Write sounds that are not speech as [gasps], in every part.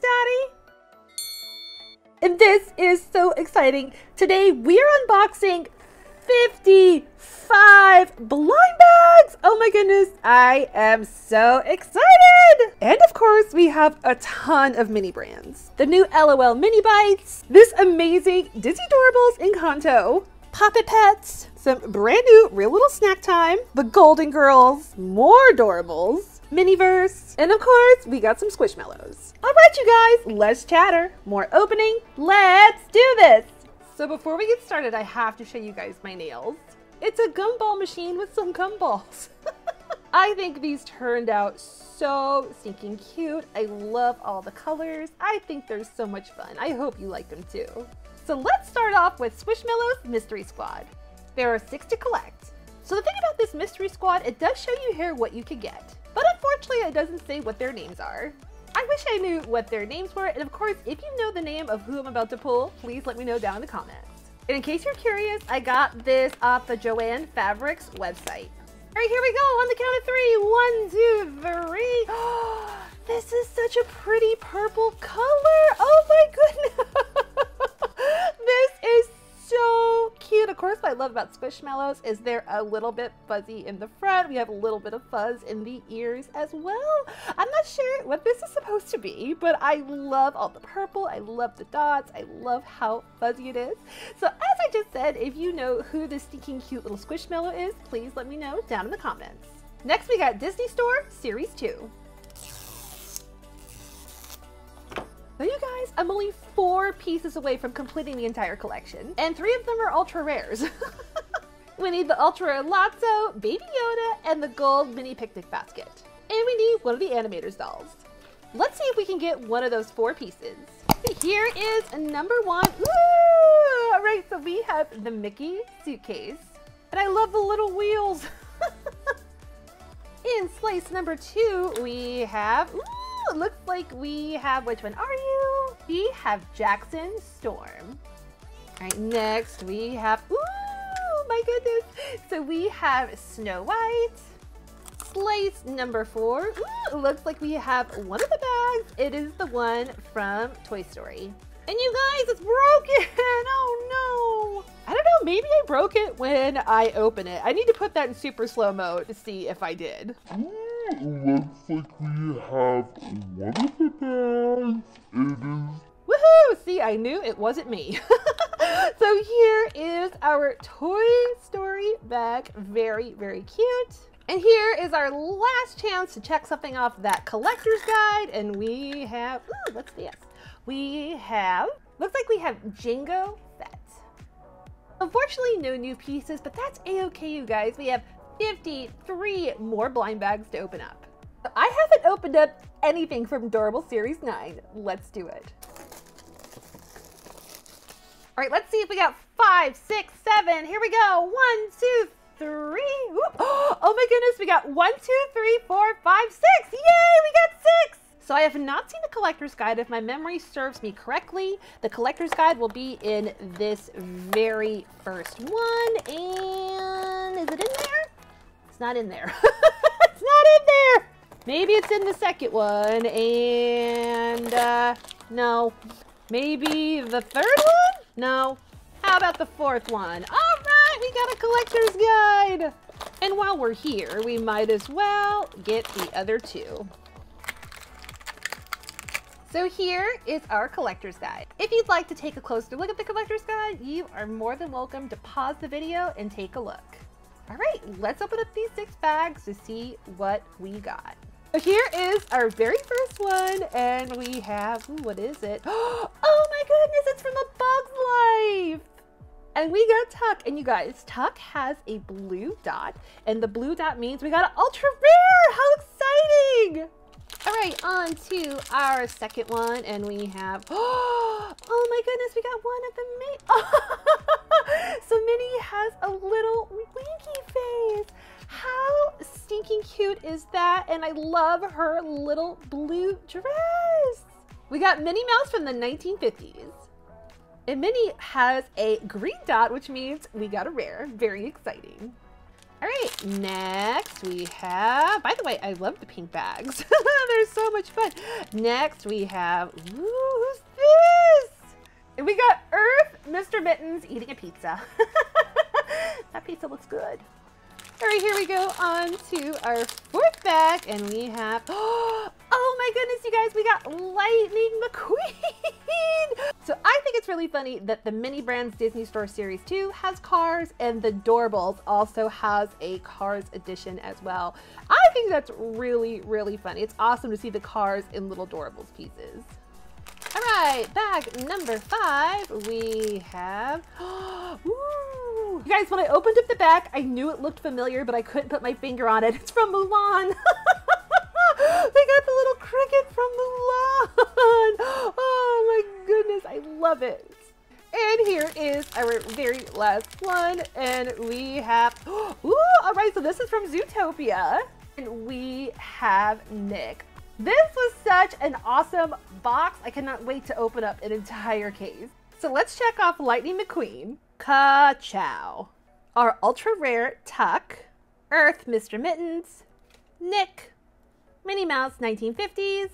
Daddy. And this is so exciting. Today we are unboxing 55 blind bags. Oh my goodness, I am so excited. And of course, we have a ton of mini brands. The new LOL Mini Bites, this amazing Disney Doorables Encanto, Puppet Pets, some brand new Real Little Snack Time, the Golden Girls, more Doorables, Miniverse, and of course, we got some Squishmallows. All right, you guys, let's chatter. More opening. Let's do this. So before we get started, I have to show you guys my nails. It's a gumball machine with some gumballs. [laughs] I think these turned out so stinking cute. I love all the colors. I think they're so much fun. I hope you like them too. So let's start off with Squishmallows Mystery Squad. There are six to collect. So the thing about this Mystery Squad, it does show you here what you could get. But unfortunately, it doesn't say what their names are. I wish I knew what their names were, and of course, if you know the name of who I'm about to pull, please let me know down in the comments. And in case you're curious, I got this off the Joann Fabrics website. All right, here we go on the count of three. One, two, three. [gasps] this is such a pretty purple color. Oh my [laughs] goodness. this is so cute. Of course, what I love about Squishmallows is they're a little bit fuzzy in the front. We have a little bit of fuzz in the ears as well. I'm not sure what this is supposed to be, but I love all the purple. I love the dots. I love how fuzzy it is. So as I just said, if you know who this stinking cute little Squishmallow is, please let me know down in the comments. Next, we got Disney Store Series 2. So you guys, I'm only four pieces away from completing the entire collection, and three of them are ultra rares. [laughs] we need the Ultra rare Lotso, Baby Yoda, and the gold mini picnic basket. And we need one of the animators dolls. Let's see if we can get one of those four pieces. Here is number one. Ooh! All right, so we have the Mickey suitcase. And I love the little wheels. [laughs] In slice number two, we have, ooh, it looks like we have, which one are you? We have Jackson Storm. All right, next we have, ooh, my goodness. So we have Snow White. Slice number four. Ooh, looks like we have one of the bags. It is the one from Toy Story. And you guys, it's broken. [laughs] Oh no. I don't know, maybe I broke it when I open it. I need to put that in super slow mode to see if I did. Mm. Oh, looks like we have one of the bags. It is Woohoo! See, I knew it wasn't me. [laughs] so here is our Toy Story bag. Very, very cute. And here is our last chance to check something off that collector's guide. And we have, ooh, what's this? We have, looks like we have Jango Fett. Unfortunately, no new pieces, but that's a-okay, you guys. We have 53 more blind bags to open up. I haven't opened up anything from Doorable Series 9. Let's do it. All right, let's see if we got five, six, seven. Here we go. One, two, three. Whoop. [gasps] Oh my goodness, we got one, two, three, four, five, six. Yay, we got six. So I have not seen the collector's guide. If my memory serves me correctly, the collector's guide will be in this very first one. And is it in there? Not in there. [laughs] it's not in there. Maybe it's in the second one. And uh, no. Maybe the third one? No. How about the fourth one? All right, we got a collector's guide. And while we're here, we might as well get the other two. So here is our collector's guide. If you'd like to take a closer look at the collector's guide, you are more than welcome to pause the video and take a look. All right, let's open up these six bags to see what we got. So here is our very first one, and we have, ooh, what is it? [gasps] Oh my goodness, it's from A Bug's Life! And we got Tuck, and you guys, Tuck has a blue dot, and the blue dot means we got an ultra rare! How exciting! All right, on to our second one, and we have, [gasps] oh my goodness, we got one of the Minnie. [laughs] so Minnie has a little winky face. How stinking cute is that? And I love her little blue dress. We got Minnie Mouse from the 1950s. And Minnie has a green dot, which means we got a rare. Very exciting. All right, next we have, by the way, I love the pink bags. [laughs] They're so much fun. Next we have, ooh, who's this? And we got Earth Mr. Mittens eating a pizza. [laughs] that pizza looks good. All right, here we go on to our fourth bag, and we have, [gasps] oh my goodness, you guys, we got Lightning McQueen. [laughs] so I think it's really funny that the Mini Brands Disney Store Series 2 has Cars, and the Doorables also has a Cars edition as well. I think that's really, really funny. It's awesome to see the Cars in little Doorables pieces. All right, bag number five, we have, [gasps] ooh, you guys, when I opened up the back, I knew it looked familiar, but I couldn't put my finger on it. [laughs] It's from Mulan. [laughs] they got the little cricket from Mulan. [gasps] Oh my goodness, I love it. And here is our very last one. And we have, [gasps] ooh, all right, so this is from Zootopia. And we have Nick. This was such an awesome box. I cannot wait to open up an entire case. So let's check off Lightning McQueen. Ka-chow. Our ultra rare Tuck, Earth Mr. Mittens, Nick, Minnie Mouse 1950s,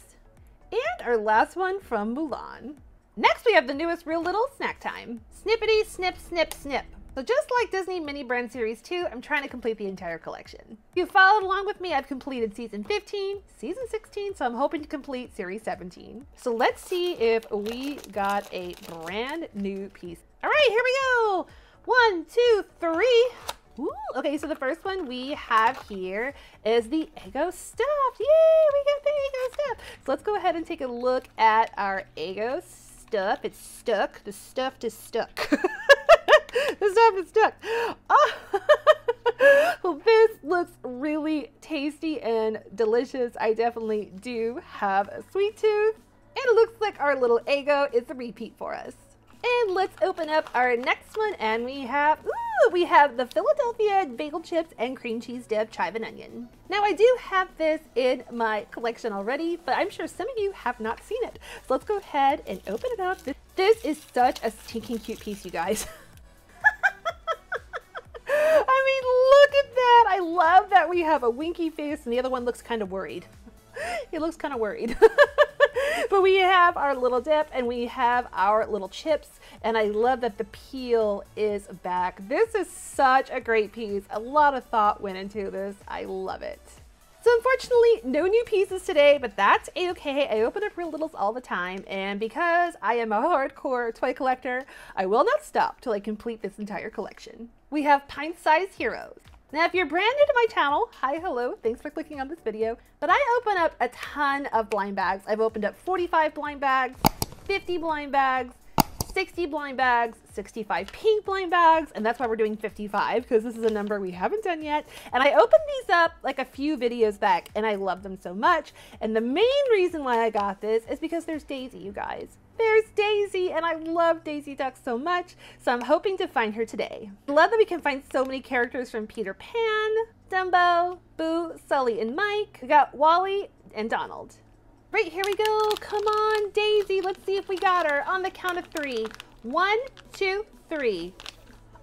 and our last one from Mulan. Next we have the newest Real Little Snack Time. Snippity snip snip snip. So just like Disney Mini Brand Series 2, I'm trying to complete the entire collection. If you followed along with me, I've completed Season 15, Season 16, so I'm hoping to complete Series 17. So let's see if we got a brand new piece all right, here we go. One, two, three. Ooh, okay, so the first one we have here is the Ego stuff. Yay, we got the Ego stuff. So let's go ahead and take a look at our Ego stuff. It's stuck. The stuff is stuck. [laughs] [laughs] the stuff is stuck. Oh. [laughs] well, this looks really tasty and delicious. I definitely do have a sweet tooth. And it looks like our little ego is a repeat for us. And let's open up our next one and we have, ooh, we have the Philadelphia Bagel Chips and Cream Cheese Dip Chive and Onion. Now I do have this in my collection already, but I'm sure some of you have not seen it. So let's go ahead and open it up. This, this is such a stinking cute piece, you guys. [laughs] I mean, look at that. I love that we have a winky face and the other one looks kind of worried. [laughs] he looks kind of worried. [laughs] but we have our little dip and we have our little chips. And I love that the peel is back. This is such a great piece. A lot of thought went into this. I love it. So unfortunately, no new pieces today, but that's a-okay. I open up Real Littles all the time, and because I am a hardcore toy collector, I will not stop till I complete this entire collection. We have pint-sized heroes. Now, if you're brand new to my channel, hi, hello, thanks for clicking on this video. But I open up a ton of blind bags. I've opened up 45 blind bags, 50 blind bags, 60 blind bags, 65 pink blind bags, and that's why we're doing 55 because this is a number we haven't done yet. And I opened these up like a few videos back and I love them so much. And the main reason why I got this is because there's Daisy, you guys. There's Daisy, and I love Daisy Duck so much, so I'm hoping to find her today. Love that we can find so many characters from Peter Pan, Dumbo, Boo, Sully, and Mike. We got WALL-E and Donald. Right, here we go. Come on, Daisy. Let's see if we got her on the count of three. One, two, three.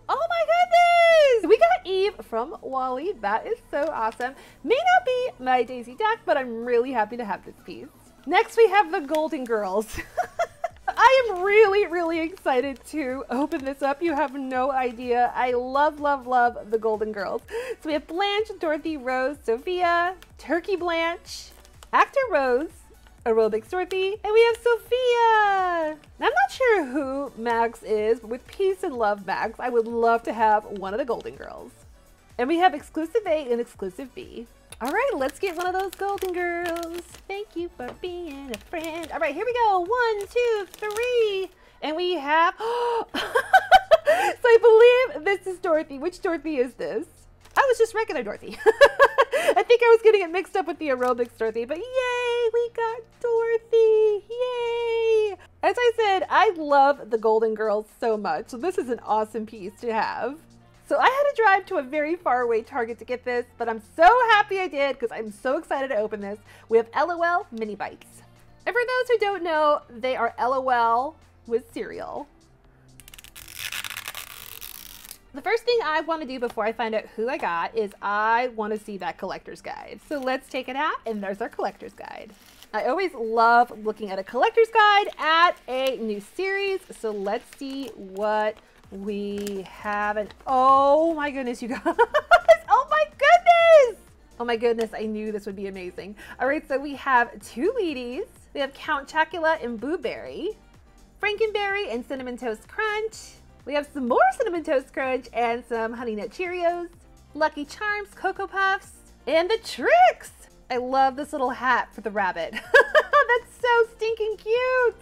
Oh my goodness! We got Eve from WALL-E. That is so awesome. May not be my Daisy Duck, but I'm really happy to have this piece. Next, we have the Golden Girls. [laughs] I am really, really excited to open this up. You have no idea. I love, love, love the Golden Girls. So we have Blanche, Dorothy, Rose, Sophia, Turkey Blanche, Actor Rose, Aerobics Dorothy, and we have Sophia. Now, I'm not sure who Max is, but with peace and love Max, I would love to have one of the Golden Girls. And we have exclusive A and exclusive B. All right, let's get one of those golden girls. Thank you for being a friend. All right, here we go. One, two, three. And we have, [gasps] so I believe this is Dorothy. Which Dorothy is this? I was just regular Dorothy. [laughs] I think I was getting it mixed up with the aerobics Dorothy, but yay, we got Dorothy. Yay. As I said, I love the Golden Girls so much. So this is an awesome piece to have. So I had to drive to a very far away Target to get this, but I'm so happy I did because I'm so excited to open this. We have LOL Mini Bites. And for those who don't know, they are LOL with cereal. The first thing I want to do before I find out who I got is I want to see that collector's guide. So let's take it out and there's our collector's guide. I always love looking at a collector's guide at a new series. So let's see what we have. an, oh my goodness, you [laughs] guys. oh my goodness. Oh my goodness, I knew this would be amazing. All right, so we have two Wheaties. We have Count Chocula and Boo Berry, Frankenberry and Cinnamon Toast Crunch. We have some more Cinnamon Toast Crunch and some Honey Nut Cheerios, Lucky Charms, Cocoa Puffs, and the Trix. I love this little hat for the rabbit. [laughs] That's so stinking cute.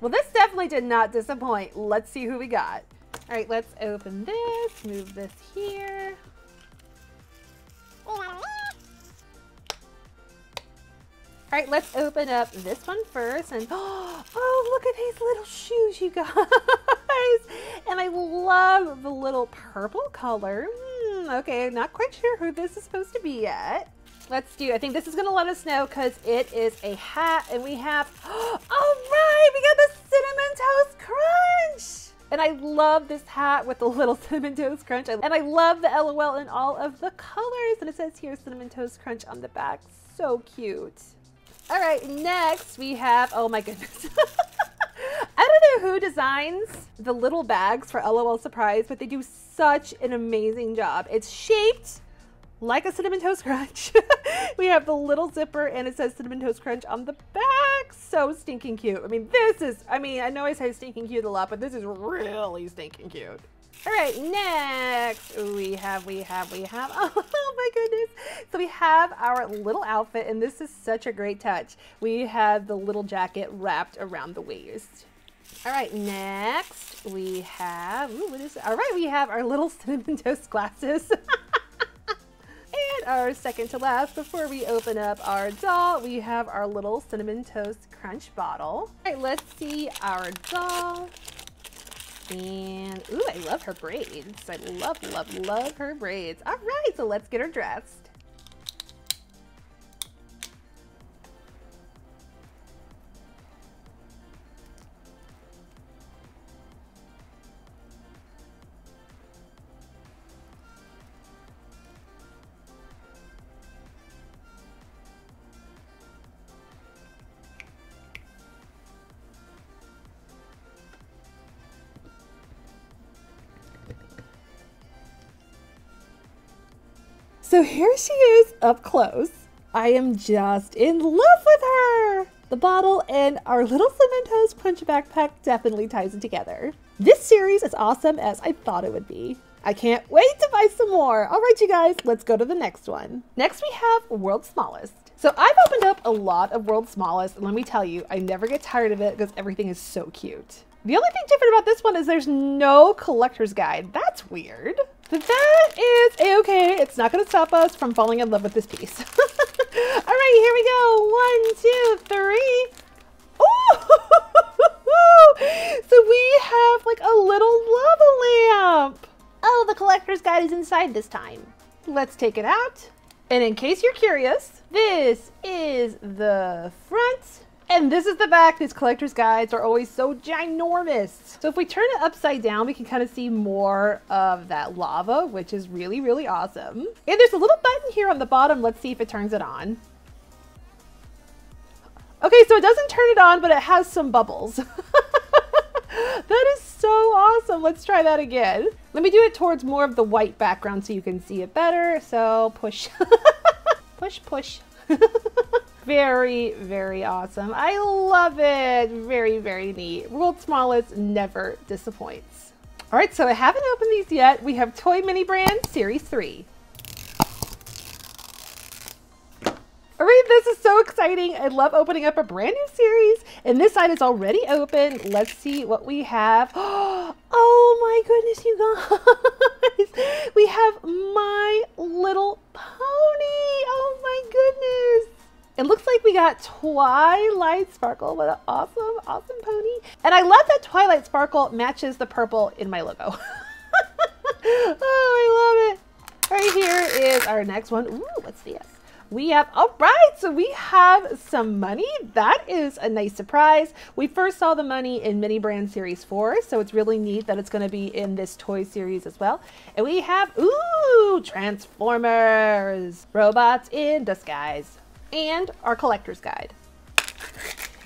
Well, this definitely did not disappoint. Let's see who we got. All right, let's open this, move this here. All right, let's open up this one first. And [gasps] oh, look at these little shoes, you guys. [laughs] And I love the little purple color. Hmm, okay, not quite sure who this is supposed to be yet. Let's do, I think this is gonna let us know because it is a hat and we have, all [gasps] right, we got the Cinnamon Toast Crunch. And I love this hat with the little [laughs] Cinnamon Toast Crunch. And I love the LOL in all of the colors. And it says here Cinnamon Toast Crunch on the back. So cute. All right, next we have, oh my goodness. I don't know who designs the little bags for LOL Surprise, but they do such an amazing job. It's shaped like a Cinnamon Toast Crunch. [laughs] we have the little zipper and it says Cinnamon Toast Crunch on the back. So stinking cute. I mean, this is, I mean, I know I say stinking cute a lot, but this is really stinking cute. All right, next we have, we have, we have, [laughs] oh my goodness. So we have our little outfit and this is such a great touch. We have the little jacket wrapped around the waist. All right, next we have, ooh, what is, all right, we have our little [laughs] cinnamon toast glasses. And our second to last, before we open up our doll, we have our little cinnamon toast crunch bottle. All right, let's see our doll. And, ooh, I love her braids. I love, love, love her braids. All right, so let's get her dressed. So here she is up close. I am just in love with her. The bottle and our little Cinnamon Toast Crunch backpack definitely ties it together. This series is awesome as I thought it would be. I can't wait to buy some more. All right, you guys, let's go to the next one. Next, we have World's Smallest. So I've opened up a lot of World's Smallest, and let me tell you, I never get tired of it because everything is so cute. The only thing different about this one is there's no collector's guide. That's weird. But that is a-okay. It's not going to stop us from falling in love with this piece. [laughs] All right, here we go. One, two, three. Oh! [laughs] so we have like a little lava lamp. Oh, the collector's guide is inside this time. Let's take it out. And in case you're curious, this is the front and this is the back. These collector's guides are always so ginormous. So if we turn it upside down, we can kind of see more of that lava, which is really, really awesome. And there's a little button here on the bottom. Let's see if it turns it on. Okay, so it doesn't turn it on, but it has some bubbles. [laughs] that is so awesome. Let's try that again. Let me do it towards more of the white background so you can see it better. So push, [laughs] push, push. [laughs] very, very awesome. I love it. Very, very neat. World's Smallest never disappoints. All right, so I haven't opened these yet. We have Toy Mini Brand Series 3. All right, this is so exciting. I love opening up a brand new series. And this side is already open. Let's see what we have. [gasps] Oh my goodness, you guys. [laughs] We have My Little Pony. Oh my goodness. It looks like we got Twilight Sparkle. What an awesome, awesome pony. And I love that Twilight Sparkle matches the purple in my logo. [laughs] oh, I love it. Right here is our next one. Ooh, what's this? We have, all right, so we have some money. That is a nice surprise. We first saw the money in Mini Brand Series 4, so it's really neat that it's going to be in this toy series as well. And we have, ooh, Transformers, robots in disguise, and our collector's guide.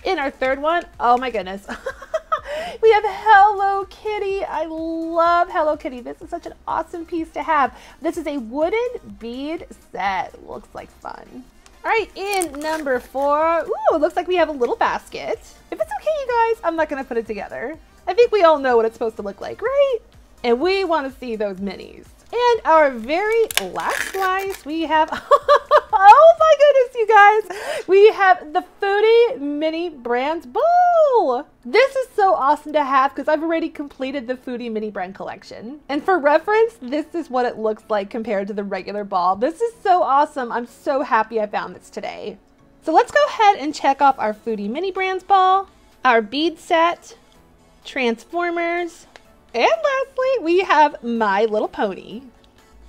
In our third one, oh my goodness. [laughs] we have Hello Kitty. I love Hello Kitty. This is such an awesome piece to have. This is a wooden bead set. Looks like fun. All right, in number four, ooh, it looks like we have a little basket. If it's okay, you guys, I'm not gonna put it together. I think we all know what it's supposed to look like, right? And we wanna see those minis. And our very last slice, we have, [laughs] oh my goodness, you guys, we have the Foodie Mini Brands Bowl. This is so awesome to have because I've already completed the Foodie Mini Brand collection. And for reference, this is what it looks like compared to the regular ball. This is so awesome. I'm so happy I found this today. So let's go ahead and check off our Foodie Mini Brands ball, our bead set, Transformers, and lastly, we have My Little Pony.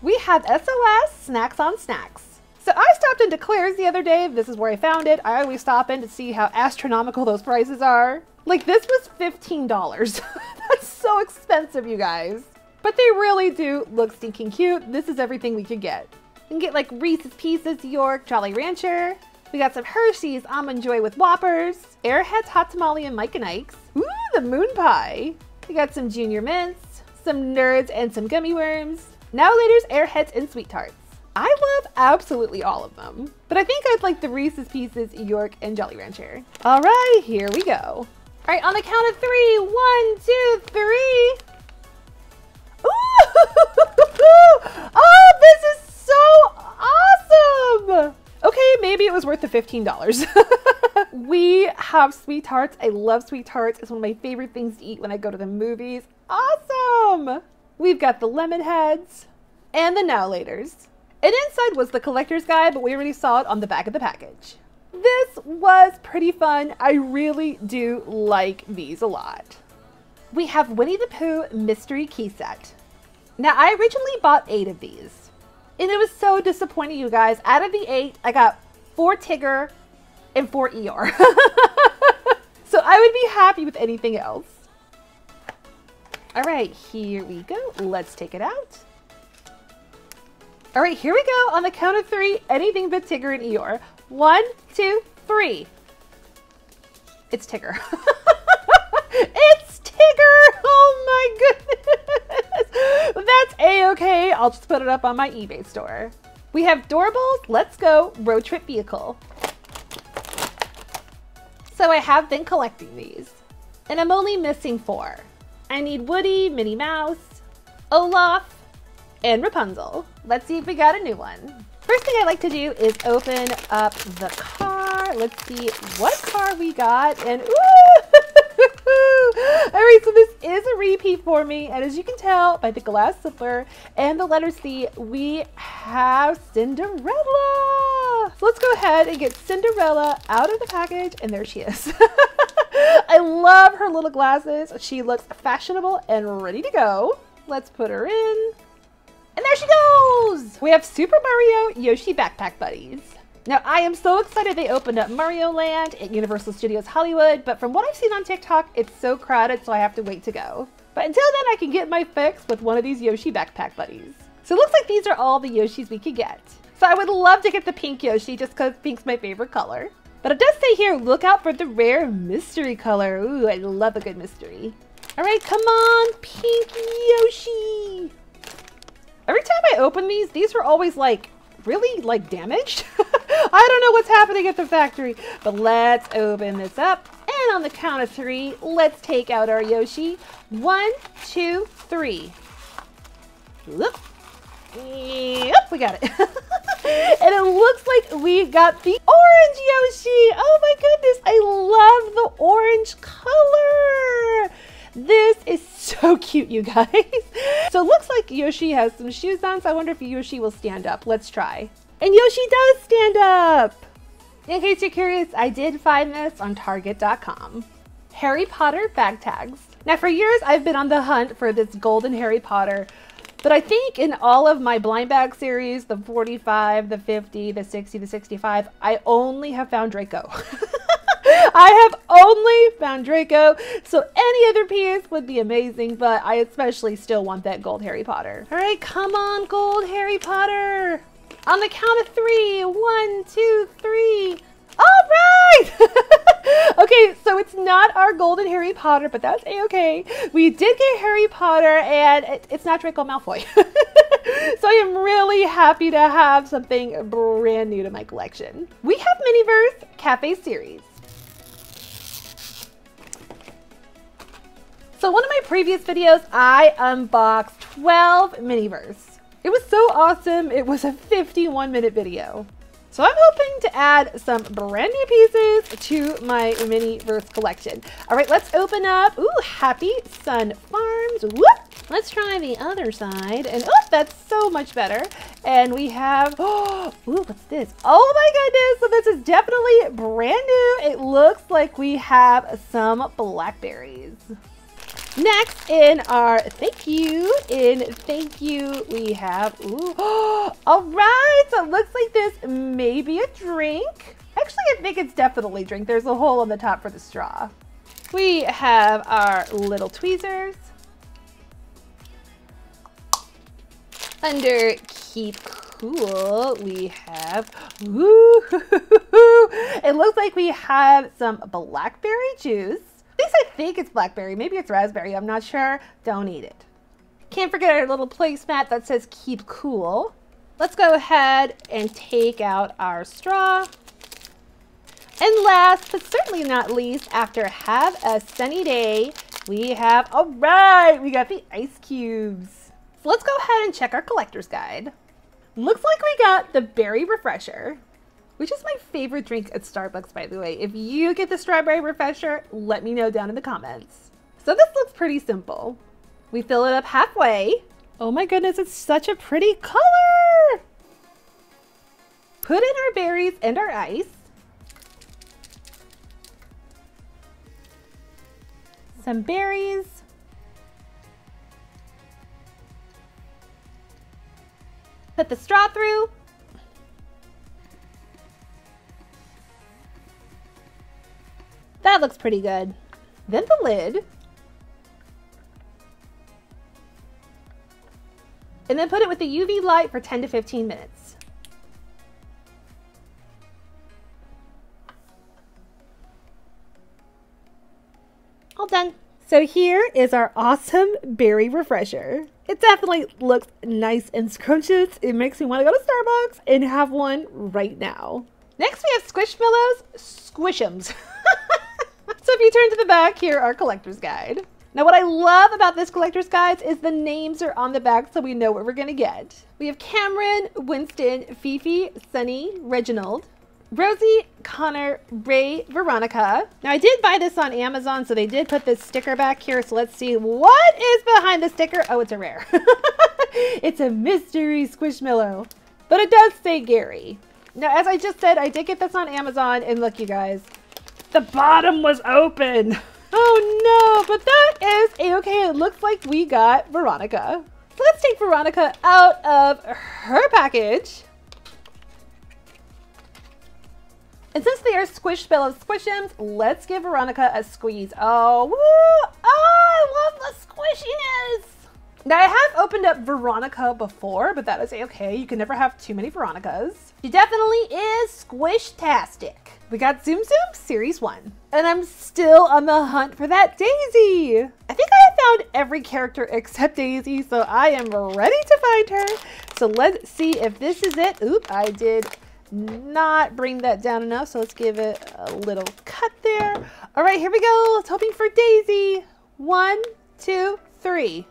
We have SOS Snacks on Snacks. So I stopped into Claire's the other day. This is where I found it. I always stop in to see how astronomical those prices are. Like this was $15. [laughs] That's so expensive, you guys. But they really do look stinking cute. This is everything we could get. We can get like Reese's Pieces, York, Jolly Rancher. We got some Hershey's Almond Joy with Whoppers, Airheads Hot Tamale and Mike and Ike's. Ooh, the Moon Pie. We got some Junior Mints, some Nerds and some Gummy Worms, Now Later's Airheads and Sweet Tarts. I love absolutely all of them, but I think I'd like the Reese's Pieces, York, and Jolly Rancher. All right, here we go. All right, on the count of three, one, two, three. Ooh! [laughs] Oh, this is so awesome! Okay, maybe it was worth the $15. [laughs] we have sweet tarts. I love sweet tarts. It's one of my favorite things to eat when I go to the movies. Awesome! We've got the lemon heads and the now laters. And inside was the collector's guide, but we already saw it on the back of the package. This was pretty fun. I really do like these a lot. We have Winnie the Pooh Mystery Key Set. Now, I originally bought eight of these, and it was so disappointing, you guys. Out of the eight, I got four Tigger and four Eeyore. [laughs] so I would be happy with anything else. All right, here we go. Let's take it out. All right, here we go. On the count of three, anything but Tigger and Eeyore. One, two, three. It's Tigger. [laughs] it's Tigger! Oh my goodness! That's a-okay. I'll just put it up on my eBay store. We have Doorables, Let's Go, Road Trip Vehicle. So I have been collecting these, and I'm only missing four. I need Woody, Minnie Mouse, Olaf, and Rapunzel. Let's see if we got a new one. First thing I like to do is open up the car. Let's see what car we got. And ooh! [laughs] [laughs] All right, so this is a repeat for me. And as you can tell by the glass slipper and the letter C, we have Cinderella. So let's go ahead and get Cinderella out of the package. And there she is. [laughs] I love her little glasses. She looks fashionable and ready to go. Let's put her in. And there she goes! We have Super Mario Yoshi Backpack Buddies. Now, I am so excited they opened up Mario Land at Universal Studios Hollywood, but from what I've seen on TikTok, it's so crowded, so I have to wait to go. But until then, I can get my fix with one of these Yoshi Backpack Buddies. So it looks like these are all the Yoshis we could get. So I would love to get the pink Yoshi just because pink's my favorite color. But it does say here, look out for the rare mystery color. Ooh, I love a good mystery. All right, come on, pink Yoshi. Every time I open these, these are always like really like damaged. [laughs] I don't know what's happening at the factory, but let's open this up. And on the count of three, let's take out our Yoshi. One, two, three. Look. Yep, we got it. [laughs] and it looks like we got the orange Yoshi. Oh my goodness, I love the orange color. This is so [laughs] cute, you guys. so it looks like Yoshi has some shoes on, so I wonder if Yoshi will stand up. Let's try. And Yoshi does stand up! In case you're curious, I did find this on Target.com. Harry Potter bag tags. Now for years, I've been on the hunt for this golden Harry Potter But I think in all of my blind bag series, the 45, the 50, the 60, the 65, I only have found Draco. [laughs] I have only found Draco, so any other piece would be amazing, but I especially still want that gold Harry Potter. All right, come on, gold Harry Potter. On the count of three, one, two, three. All right! [laughs] okay, so it's not our golden Harry Potter, but that's a-okay. We did get Harry Potter, and it, it's not Draco Malfoy. [laughs] so I am really happy to have something brand new to my collection. We have Miniverse Cafe Series. So one of my previous videos, I unboxed 12 Miniverse. It was so awesome. It was a 51 minute video. So I'm hoping to add some brand new pieces to my Miniverse collection. All right, let's open up. Ooh, Happy Sun Farms. Whoop. Let's try the other side. And oh, that's so much better. And we have, oh, [gasps] ooh, what's this? Oh my goodness. So this is definitely brand new. It looks like we have some blackberries. Next in our thank you, in thank you, we have, ooh, [gasps] all right, so it looks like this may be a drink. Actually, I think it's definitely a drink. There's a hole on the top for the straw. We have our little tweezers. Under keep cool, we have, ooh, [laughs] it looks like we have some blackberry juice least I think it's blackberry. Maybe it's raspberry. I'm not sure. Don't eat it. Can't forget our little placemat that says keep cool. Let's go ahead and take out our straw. And last, but certainly not least, after have a sunny day, we have, all right, we got the ice cubes. So let's go ahead and check our collector's guide. Looks like we got the berry refresher, which is my favorite drink at Starbucks, by the way. If you get the strawberry refresher, let me know down in the comments. So this looks pretty simple. We fill it up halfway. Oh my goodness, it's such a pretty color! Put in our berries and our ice. Some berries. Put the straw through. That looks pretty good. Then the lid. And then put it with the UV light for 10 to 15 minutes. All done. So here is our awesome berry refresher. It definitely looks nice and scrumptious. It makes me want to go to Starbucks and have one right now. Next we have Squishmallows Squish'ems. [laughs] So if you turn to the back, here our collector's guide. Now what I love about this collector's guide is the names are on the back so we know what we're gonna get. We have Cameron, Winston, Fifi, Sunny, Reginald, Rosie, Connor, Ray, Veronica. Now I did buy this on Amazon, so they did put this sticker back here. So let's see what is behind the sticker. Oh, it's a rare. [laughs] it's a mystery Squishmallow. But it does say Gary. Now, as I just said, I did get this on Amazon, and look, you guys, the bottom was open. Oh no, but that is a-okay. It looks like we got Veronica. So let's take Veronica out of her package. And since they are Squish of Squish'ems, let's give Veronica a squeeze. Oh, woo! Oh, I love the squishiness! Now, I have opened up Veronica before, but that is okay. You can never have too many Veronicas. She definitely is squish-tastic. We got Tsum Tsum Series 1. And I'm still on the hunt for that Daisy. I think I have found every character except Daisy, so I am ready to find her. So let's see if this is it. Oop, I did not bring that down enough, so let's give it a little cut there. All right, here we go. Let's hoping for Daisy. One, two, three.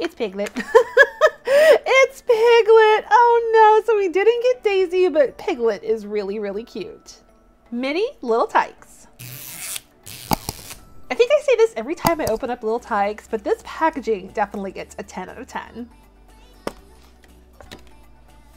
It's Piglet. [laughs] it's Piglet. Oh no, so we didn't get Daisy, but Piglet is really, really cute. Mini Little Tikes. I think I say this every time I open up Little Tikes, but this packaging definitely gets a 10 out of 10.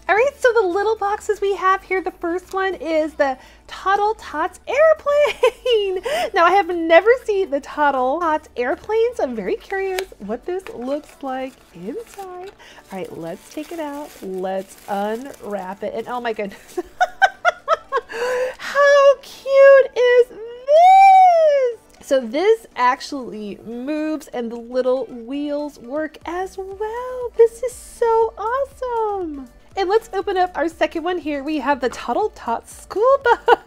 All right, so the little boxes we have here, the first one is the Toddle Tots airplane. [laughs] Now, I have never seen the Toddle Tots airplane, so I'm very curious what this looks like inside. All right, let's take it out. Let's unwrap it. And oh my goodness. [laughs] How cute is this? So this actually moves and the little wheels work as well. This is so awesome. And let's open up our second one here. We have the Toddle Tot school [laughs] bus.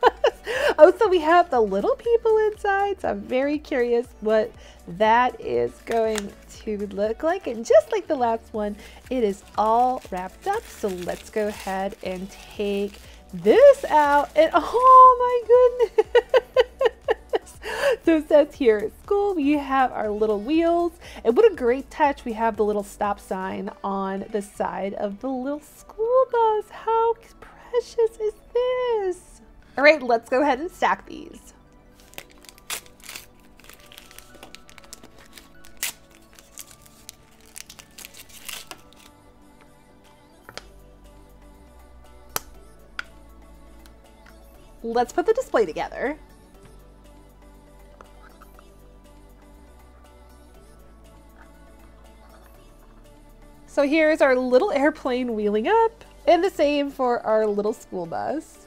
oh, so we have the little people inside. So I'm very curious what that is going to look like. And just like the last one, it is all wrapped up. So let's go ahead and take this out. And oh my goodness. [laughs] [laughs] so it says here at school we have our little wheels and what a great touch we have the little stop sign on the side of the little school bus. How precious is this? All right let's go ahead and stack these. Let's put the display together. So here's our little airplane wheeling up and the same for our little school bus.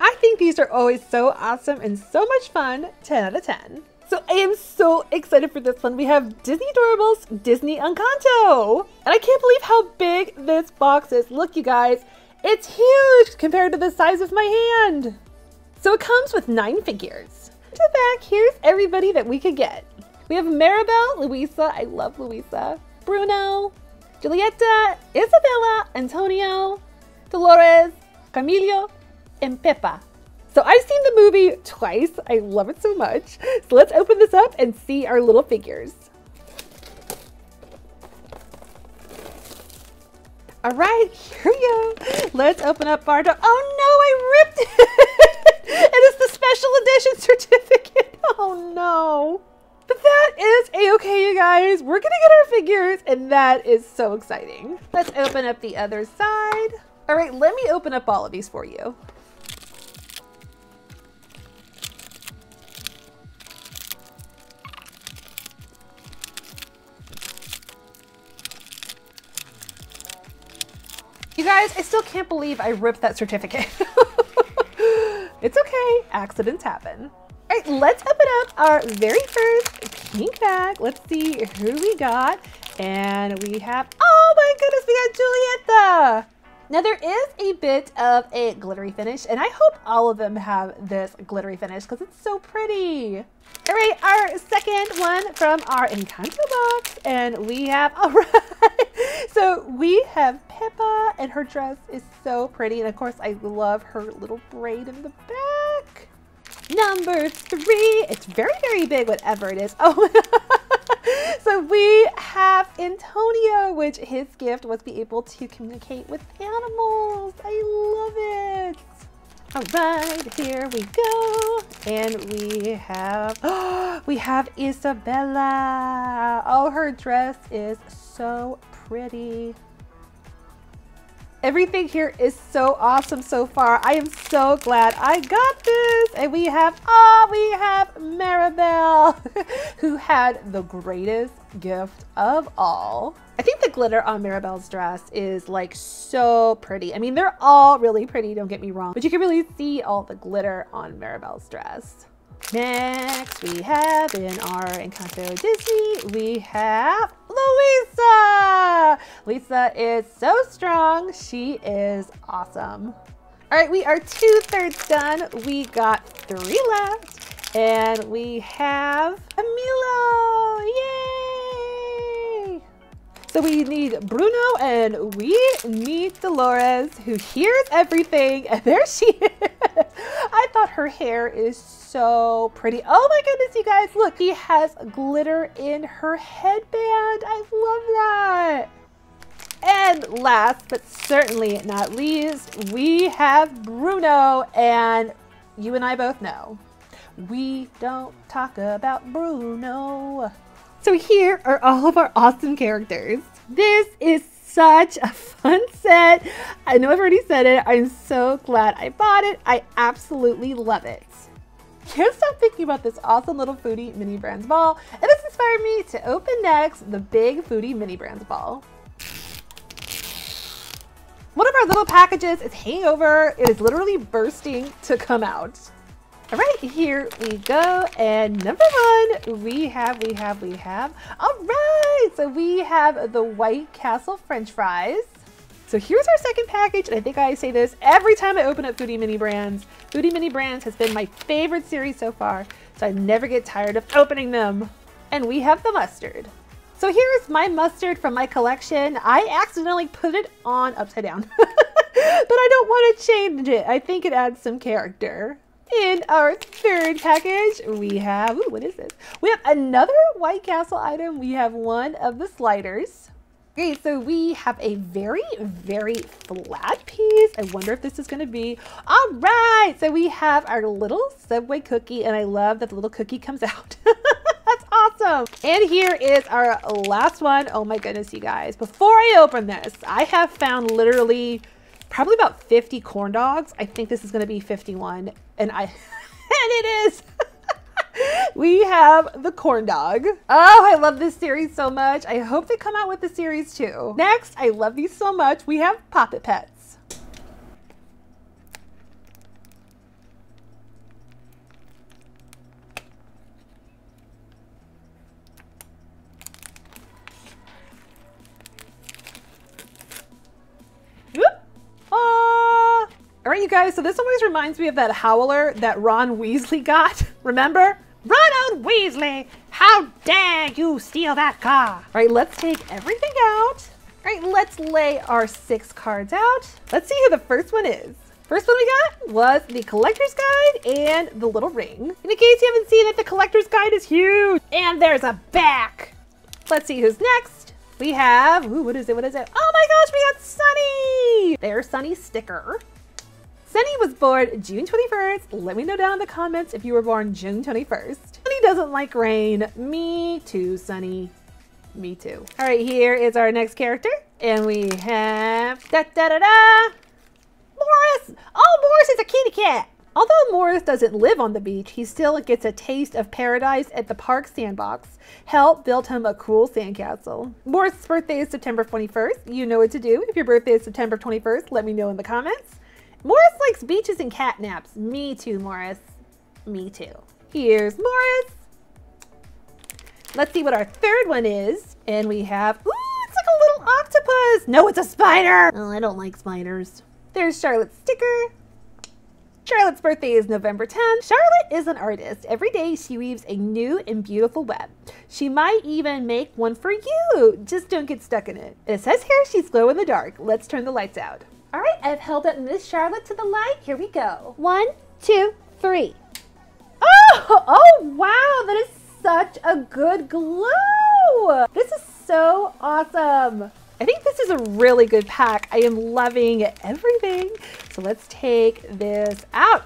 I think these are always so awesome and so much fun, 10 out of 10. So I am so excited for this one. We have Disney Doorables Disney Encanto. And I can't believe how big this box is. Look, you guys, it's huge compared to the size of my hand. So it comes with nine figures. To the back, here's everybody that we could get. We have Mirabel, Luisa, I love Luisa, Bruno, Julieta, Isabela, Antonio, Dolores, Camilo, and Pepa. So I've seen the movie twice. I love it so much. So let's open this up and see our little figures. All right, [laughs] here we go. Let's open up our door. Oh no, I ripped it. And [laughs] it is the special edition certificate. [laughs] Oh no. But that is a-okay, you guys. We're gonna get our figures, and that is so exciting. Let's open up the other side. All right, let me open up all of these for you. You guys, I still can't believe I ripped that certificate. [laughs] it's okay, accidents happen. All right, let's open up our very first pink bag. Let's see who we got. And we have, oh my goodness, we got Julieta. Now there is a bit of a glittery finish and I hope all of them have this glittery finish because it's so pretty. All right, our second one from our Encanto box and we have, [laughs] all right, so we have Pepa and her dress is so pretty and of course I love her little braid in the back. Number three, it's very, very big, whatever it is. [laughs] Oh, so we have Antonio, which his gift was be able to communicate with animals. I love it. All right, here we go. And we have, [gasps] we have Isabela. Oh, her dress is so pretty. Everything here is so awesome so far. I am so glad I got this. And we have, oh, we have Mirabel, [laughs] who had the greatest gift of all. I think the glitter on Mirabel's dress is like so pretty. I mean, they're all really pretty, don't get me wrong, but you can really see all the glitter on Mirabel's dress. Next, we have in our Encanto Disney, we have Luisa. Lisa is so strong. She is awesome. All right, we are two thirds done. We got three left and we have Camilo. Yay! So we need Bruno and we need Dolores who hears everything and there she is. I thought her hair is so pretty. Oh my goodness, you guys, look, she has glitter in her headband. I love that. And last but certainly not least, we have Bruno and you and I both know, we don't talk about Bruno. So here are all of our awesome characters. This is such a fun set. I know I've already said it. I'm so glad I bought it. I absolutely love it. can't stop thinking about this awesome little Foodie Mini Brands ball, and this inspired me to open next the big Foodie Mini Brands ball. One of our little packages is hanging over. It is literally bursting to come out. All right, here we go. And number one, we have, we have, we have. All right, so we have the White Castle French fries. So here's our second package, and I think I say this every time I open up Foodie Mini Brands. Foodie Mini Brands has been my favorite series so far, so I never get tired of opening them. And we have the mustard. So here's my mustard from my collection. I accidentally put it on upside down, [laughs] but I don't want to change it. I think it adds some character. In our third package, we have, ooh, what is this? We have another White Castle item. We have one of the sliders. Okay, so we have a very, very flat piece. I wonder if this is gonna be, all right. So we have our little Subway cookie and I love that the little cookie comes [laughs] out. That's awesome. And here is our last one. Oh my goodness, you guys. Before I open this, I have found literally probably about 50 corn dogs. I think this is gonna be 51 and I, [laughs] and it is. [laughs] we have the corn dog. Oh, I love this series so much. I hope they come out with the series too. Next, I love these so much. We have Poppet Pets. You guys, so this always reminds me of that howler that Ron Weasley got. [laughs] Remember? Ronald Weasley, how dare you steal that car? All right, let's take everything out. All right, let's lay our six cards out. Let's see who the first one is. First one we got was the collector's guide and the little ring. In case you haven't seen it, the collector's guide is huge. And there's a back. Let's see who's next. We have, ooh, what is it, what is it? Oh my gosh, we got Sunny. There's Sunny's sticker. Sunny was born June 21st. Let me know down in the comments if you were born June 21st. Sunny doesn't like rain. Me too, Sunny. Me too. All right, here is our next character. And we have da da da da. Morris! Oh, Morris is a kitty cat! Although Morris doesn't live on the beach, he still gets a taste of paradise at the park sandbox. Help built him a cool sandcastle. Morris' birthday is September 21st. You know what to do. If your birthday is September 21st, let me know in the comments. Morris likes beaches and cat naps. Me too, Morris. Me too. Here's Morris. Let's see what our third one is. And we have, ooh, it's like a little octopus. No, it's a spider. Oh, I don't like spiders. There's Charlotte's sticker. Charlotte's birthday is November 10th. Charlotte is an artist. Every day she weaves a new and beautiful web. She might even make one for you. Just don't get stuck in it. It says here she's glow in the dark. Let's turn the lights out. All right, I've held up Miss Charlotte to the light. Here we go. One, two, three. Oh, [laughs] oh wow, that is such a good glow. This is so awesome. I think this is a really good pack. I am loving everything. So let's take this out.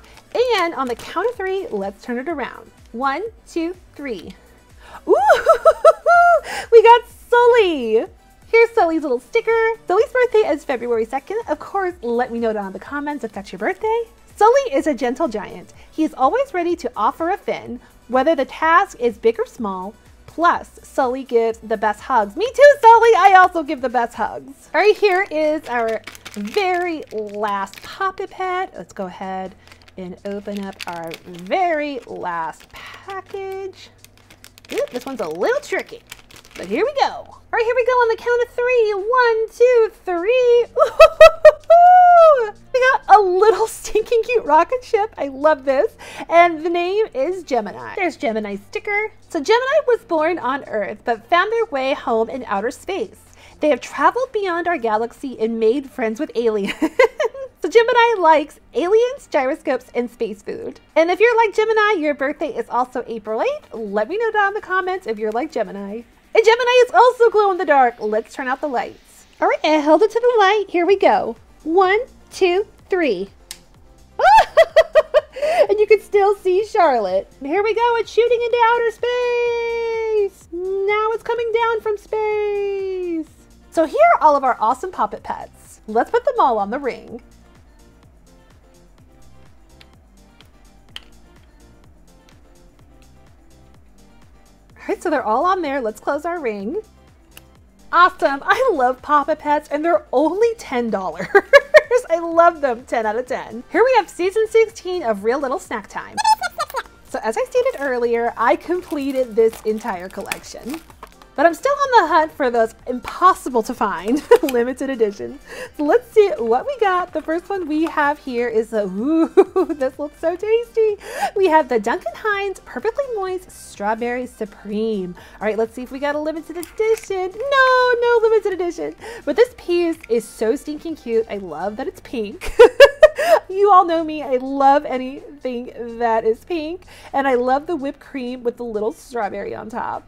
And on the count of three, let's turn it around. One, two, three. [laughs] Ooh, [laughs] we got Sully. Here's Sully's little sticker. Sully's birthday is February 2nd. Of course, let me know down in the comments if that's your birthday. Sully is a gentle giant. He is always ready to offer a fin, whether the task is big or small. Plus, Sully gives the best hugs. Me too, Sully! I also give the best hugs. All right, here is our very last Poppet Pet. Let's go ahead and open up our very last package. Ooh, this one's a little tricky. But here we go. All right, here we go on the count of three. One, two, three. [laughs] we got a little [laughs] stinking cute rocket ship. I love this. And the name is Gemini. There's Gemini's sticker. So Gemini was born on Earth, but found their way home in outer space. They have traveled beyond our galaxy and made friends with aliens. [laughs] so Gemini likes aliens, gyroscopes, and space food. And if you're like Gemini, your birthday is also April 8th. Let me know down in the comments if you're like Gemini. And Gemini is also glow in the dark. Let's turn out the lights. All right, I held it to the light. Here we go. One, two, three. [laughs] and you can still see Charlotte. Here we go. It's shooting into outer space. Now it's coming down from space. So here are all of our awesome Poppet Pets. Let's put them all on the ring. All right, so they're all on there. Let's close our ring. Awesome. I love Poppet Pets and they're only $10. [laughs] I love them 10 out of 10. Here we have season 16 of Real Little Snack Time. So as I stated earlier, I completed this entire collection. But I'm still on the hunt for those impossible to find [laughs] limited editions. So let's see what we got. The first one we have here is a, ooh, [laughs] this looks so tasty. We have the Duncan Hines Perfectly Moist Strawberry Supreme. All right, let's see if we got a limited edition. No, no limited edition. But this piece is so stinking cute. I love that it's pink. [laughs] you all know me. I love anything that is pink. And I love the whipped cream with the little strawberry on top.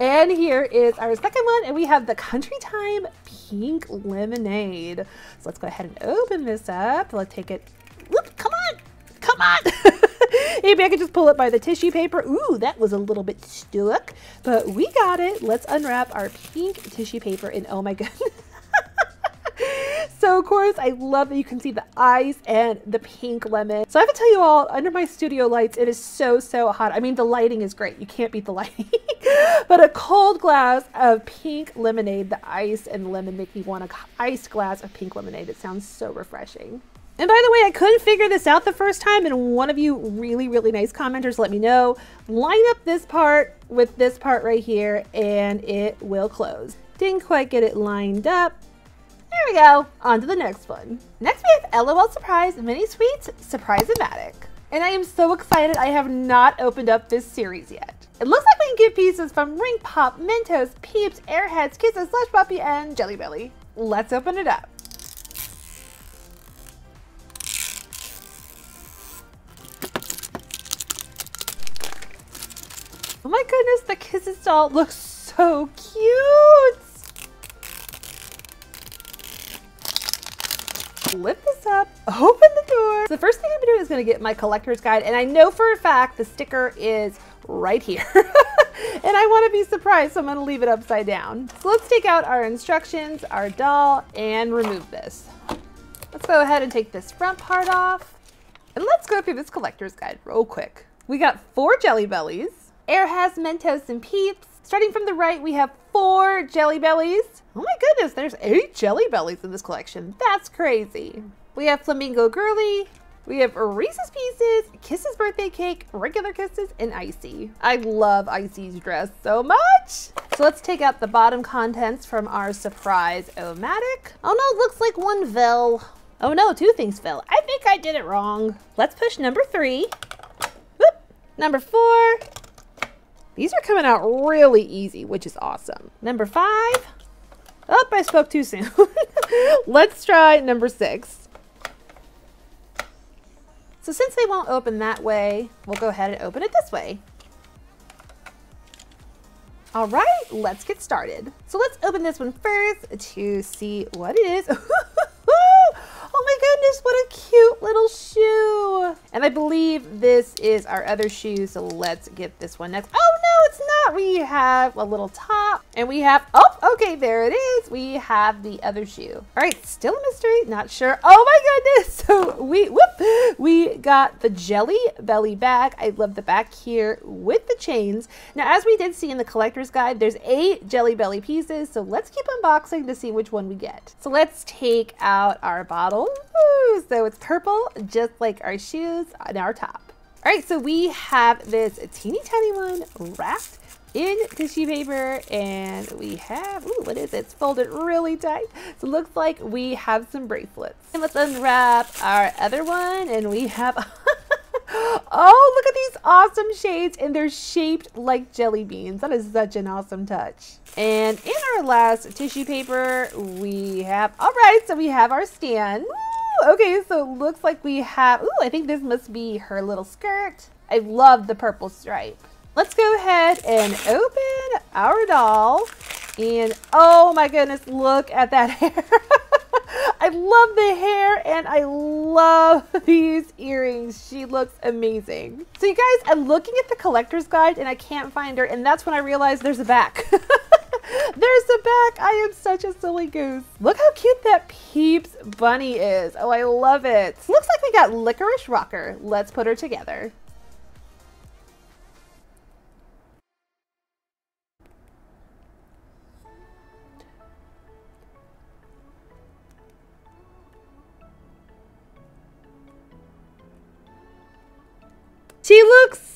And here is our second one, and we have the Country Time Pink Lemonade. So let's go ahead and open this up. Let's take it. Whoop, come on, come on. [laughs] Maybe I could just pull it by the tissue paper. Ooh, that was a little bit stuck, but we got it. Let's unwrap our pink tissue paper, and oh my [laughs] goodness. [laughs] so of course, I love that you can see the ice and the pink lemon. So I have to tell you all, under my studio lights, it is so, so hot. I mean, the lighting is great. You can't beat the lighting. [laughs] but a cold glass of pink lemonade, the ice and lemon make me want a iced glass of pink lemonade. It sounds so refreshing. And by the way, I couldn't figure this out the first time, and one of you really, really nice commenters let me know. Line up this part with this part right here, and it will close. Didn't quite get it lined up, there we go. On to the next one. Next we have LOL Surprise Mini Sweets Surprise-O-Matic. And I am so excited I have not opened up this series yet. It looks like we can get pieces from Ring Pop, Mentos, Peeps, Airheads, Kisses, Slush Puppie, and Jelly Belly. Let's open it up. Oh my goodness, the Kisses doll looks so cute! Lift this up, open the door. So the first thing I'm gonna do is gonna get my collector's guide, and I know for a fact the sticker is right here. [laughs] and I wanna be surprised, so I'm gonna leave it upside down. So let's take out our instructions, our doll, and remove this. Let's go ahead and take this front part off. And let's go through this collector's guide real quick. We got four Jelly Bellies. Airheads Mentos and Peeps. Starting from the right, we have four Jelly Bellies. Oh my goodness, there's eight Jelly Bellies in this collection. That's crazy. We have Flamingo Girly. We have Reese's Pieces, Kisses Birthday Cake, Regular Kisses, and Icy. I love Icy's dress so much. So let's take out the bottom contents from our surprise-o-matic. Oh no, it looks like one fell. Oh no, two things fell. I think I did it wrong. Let's push number three. Whoop. Number four. These are coming out really easy, which is awesome. Number five. Oh, I spoke too soon. [laughs] Let's try number six. So since they won't open that way, we'll go ahead and open it this way. All right, let's get started. So let's open this one first to see what it is. [laughs] Oh my goodness, what a cute little shoe. And I believe this is our other shoe, so let's get this one next. Oh no, it's not. We have a little top and we have, oh, okay, there it is. We have the other shoe. All right, still a mystery, not sure. Oh my goodness. [laughs] So we, whoop, we got the Jelly Belly bag. I love the back here with the chains. Now, as we did see in the collector's guide, there's eight Jelly Belly pieces. So let's keep unboxing to see which one we get. So let's take out our bottle. Ooh, so it's purple, just like our shoes and our top. All right, so we have this teeny tiny one wrapped in tissue paper and we have, ooh, what is it? It's folded really tight. So it looks like we have some bracelets. And let's unwrap our other one and we have, [laughs] oh, look at these awesome shades and they're shaped like jelly beans. That is such an awesome touch. And in our last tissue paper, we have, all right, so we have our stand. Ooh, okay, so it looks like we have, ooh, I think this must be her little skirt. I love the purple stripe. Let's go ahead and open our doll. And oh my goodness, look at that [laughs] hair. I love the hair and I love [laughs] these earrings. She looks amazing. So you guys, I'm looking at the collector's guide and I can't find her and that's when I realized there's a back. [laughs] there's a back. I am such a silly goose. Look how cute that Peeps bunny is. Oh, I love it. Looks like we got Licorice Rocker. Let's put her together.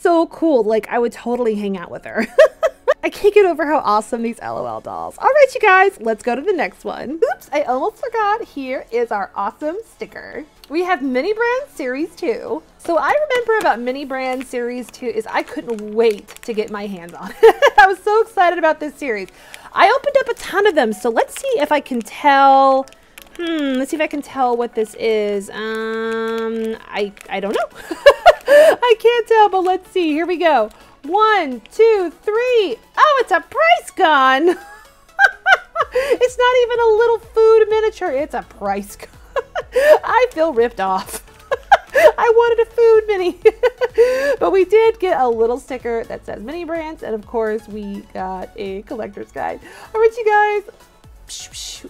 So cool. Like, I would totally hang out with her. [laughs] I can't get over how awesome these LOL dolls. All right, you guys, let's go to the next one. Oops, I almost forgot. Here is our awesome sticker. We have Mini Brand Series 2. So I remember about Mini Brand Series 2 is I couldn't wait to get my hands on it. [laughs] I was so excited about this series. I opened up a ton of them, so let's see if I can tell Hmm, let's see if I can tell what this is. Um, I, I don't know. [laughs] I can't tell, but let's see. Here we go. One, two, three. Oh, it's a price gun. [laughs] it's not even a little food miniature. It's a price gun. [laughs] I feel ripped off. [laughs] I wanted a food mini. but we did get a little sticker that says mini brands. And of course, we got a collector's guide. All right, you guys.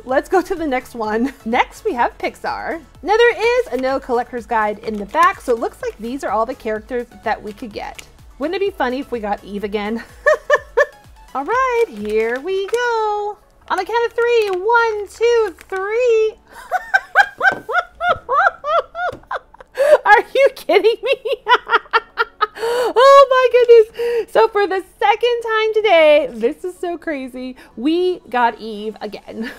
Let's go to the next one. [laughs] Next, we have Pixar. Now, there is a no collector's guide in the back, so it looks like these are all the characters that we could get. Wouldn't it be funny if we got Eve again? [laughs] all right, here we go. On the count of three, one, two, three. [laughs] Are you kidding me? [gasps] oh my goodness. So for the second time today, this is so crazy. We got Eve again.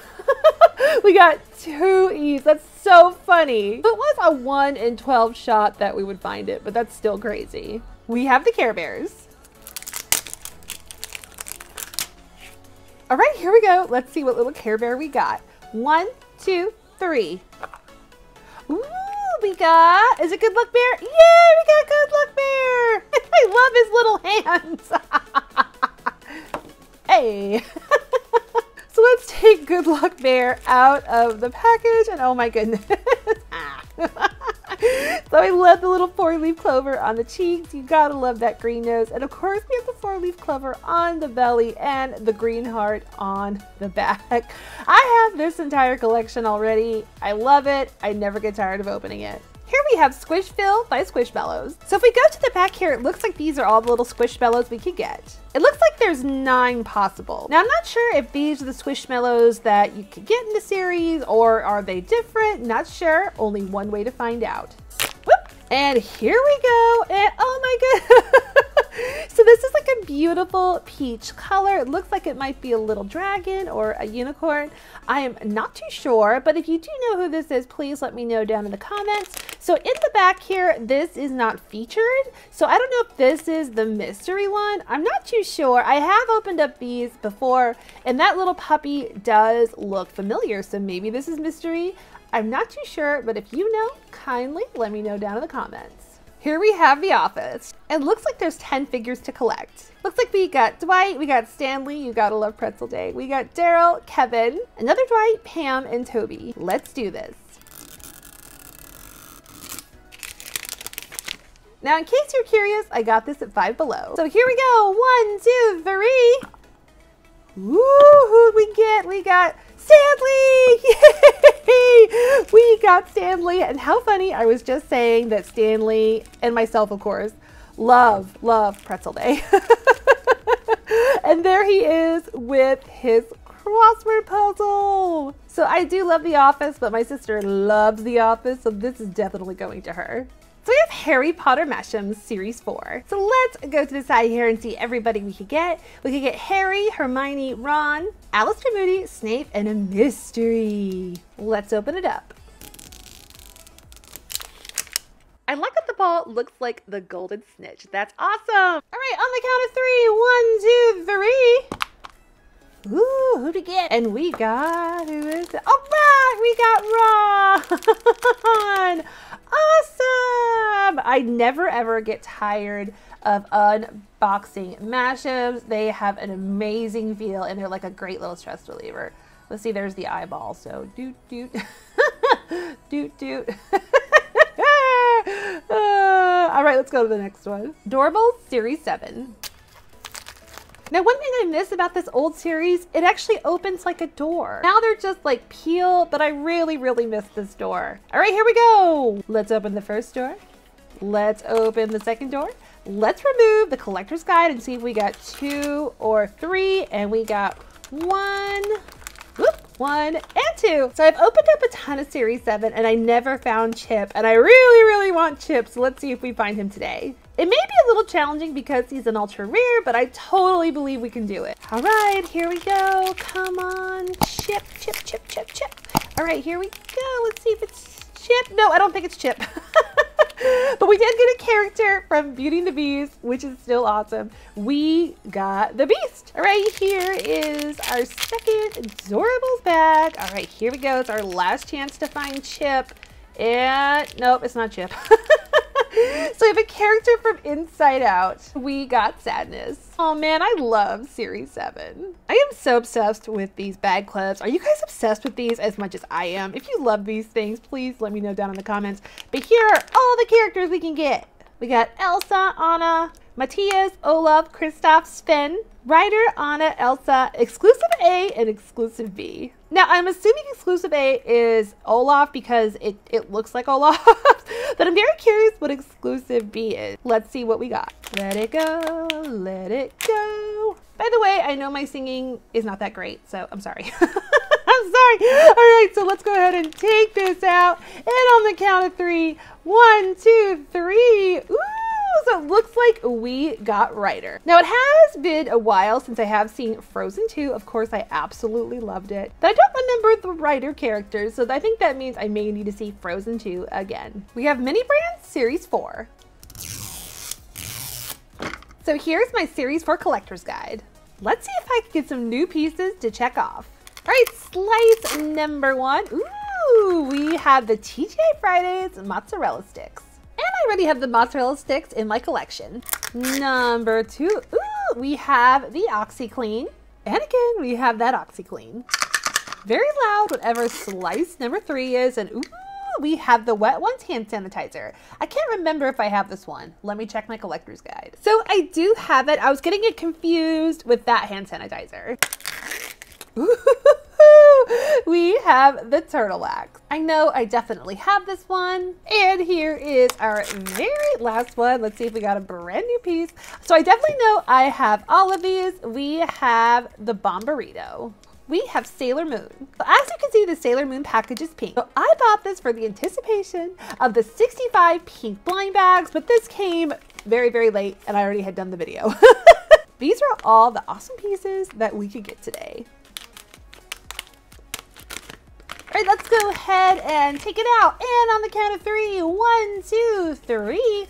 [laughs] we got two Eves. That's so funny. It was a 1 in 12 shot that we would find it, but that's still crazy. We have the Care Bears. All right, here we go. Let's see what little Care Bear we got. One, two, three. Ooh, we got, is it Good Luck Bear? Yay, we got Good Luck Bear. [laughs] I love his little hands. [laughs] hey. [laughs] so let's take Good Luck Bear out of the package and oh my goodness. [laughs] so I love the little four-leaf clover on the cheeks. You gotta love that green nose. And of course we have the four-leaf clover on the belly and the green heart on the back. [laughs] I have this entire collection already. I love it. I never get tired of opening it. Here we have Squishville by Squishmallows. So if we go to the back here, it looks like these are all the little Squishmallows we could get. It looks like there's nine possible. Now I'm not sure if these are the Squishmallows that you could get in the series or are they different? Not sure, only one way to find out. And here we go, and oh my god. [laughs] so this is like a beautiful peach color. It looks like it might be a little dragon or a unicorn. I am not too sure, but if you do know who this is, please let me know down in the comments. So in the back here, this is not featured. So I don't know if this is the mystery one. I'm not too sure. I have opened up these before and that little puppy does look familiar. So maybe this is mystery. I'm not too sure, but if you know, kindly let me know down in the comments. Here we have the office. It looks like there's 10 figures to collect. Looks like we got Dwight, we got Stanley, you gotta love Pretzel Day. We got Daryl, Kevin, another Dwight, Pam, and Toby. Let's do this. Now, in case you're curious, I got this at Five Below. So here we go. One, two, three. Ooh, who'd we get? We got Stanley! [laughs] Yay! We got Stanley. And how funny, I was just saying that Stanley, and myself, of course, love, love Pretzel Day. [laughs] and there he is with his crossword puzzle. So I do love The Office, but my sister loves The Office, so this is definitely going to her. So we have Harry Potter Mashems Series 4. So let's go to the side here and see everybody we could get. We could get Harry, Hermione, Ron, Alastor Moody, Snape, and a mystery. Let's open it up. I like that the ball looks like the golden snitch. That's awesome. All right, on the count of three, one, two, three. Ooh, who to get? And we got, who is it? All right, we got Ron. [laughs] Awesome! I never ever get tired of unboxing Mashems. They have an amazing feel and they're like a great little stress reliever. Let's see, there's the eyeball. So doot doot. [laughs] doot doot. uh, [laughs] all right, let's go to the next one. Doorables Series 7. Now, one thing I miss about this old series, it actually opens like a door. Now they're just like peel, but I really, really miss this door. All right, here we go. Let's open the first door. Let's open the second door. Let's remove the collector's guide and see if we got two or three. And we got one, whoop, one and two. So I've opened up a ton of Series 7 and I never found Chip. And I really, really want Chip. So let's see if we find him today. It may be a little challenging because he's an ultra rare, but I totally believe we can do it. All right, here we go. Come on, chip, chip, chip, chip, chip. All right, here we go. Let's see if it's chip. No, I don't think it's chip. [laughs] but we did get a character from Beauty and the Beast, which is still awesome. We got the Beast. All right, here is our second Doorables bag. All right, here we go. It's our last chance to find Chip. And nope, it's not Chip. [laughs] [laughs] so we have a character from Inside Out. We got Sadness. Oh man, I love Series 7. I am so obsessed with these bag clubs. Are you guys obsessed with these as much as I am? If you love these things, please let me know down in the comments. But here are all the characters we can get. We got Elsa, Anna, Mattias, Olaf, Kristoff, Sven, Ryder, Anna, Elsa, exclusive A and exclusive B. Now, I'm assuming exclusive A is Olaf because it, it looks like Olaf, [laughs] but I'm very curious what exclusive B is. Let's see what we got. Let it go, let it go. By the way, I know my singing is not that great, so I'm sorry. [laughs] I'm sorry. All right, so let's go ahead and take this out. And on the count of three, one, two, three. Ooh so it looks like we got Ryder. Now it has been a while since I have seen Frozen 2. Of course, I absolutely loved it, but I don't remember the Ryder characters, so I think that means I may need to see Frozen 2 again. We have Mini Brands Series 4. So here's my Series 4 Collector's Guide. Let's see if I can get some new pieces to check off. All right, slice number one. Ooh, we have the TGI Fridays mozzarella sticks. And I already have the mozzarella sticks in my collection. Number two, ooh, we have the OxiClean. And again, we have that OxiClean. Very loud, whatever slice number three is. And ooh, we have the Wet Ones hand sanitizer. I can't remember if I have this one. Let me check my collector's guide. So I do have it. I was getting it confused with that hand sanitizer. [laughs] [laughs] we have the Turtle Wax. I know I definitely have this one. And here is our very last one. Let's see if we got a brand new piece. So I definitely know I have all of these. We have the Bomberito we have Sailor Moon. As you can see, the Sailor Moon package is pink. So I bought this for the anticipation of the 65 pink blind bags, but this came very, very late and I already had done the video. [laughs] These are all the awesome pieces that we could get today. All right, let's go ahead and take it out. And on the count of three, one, two, three.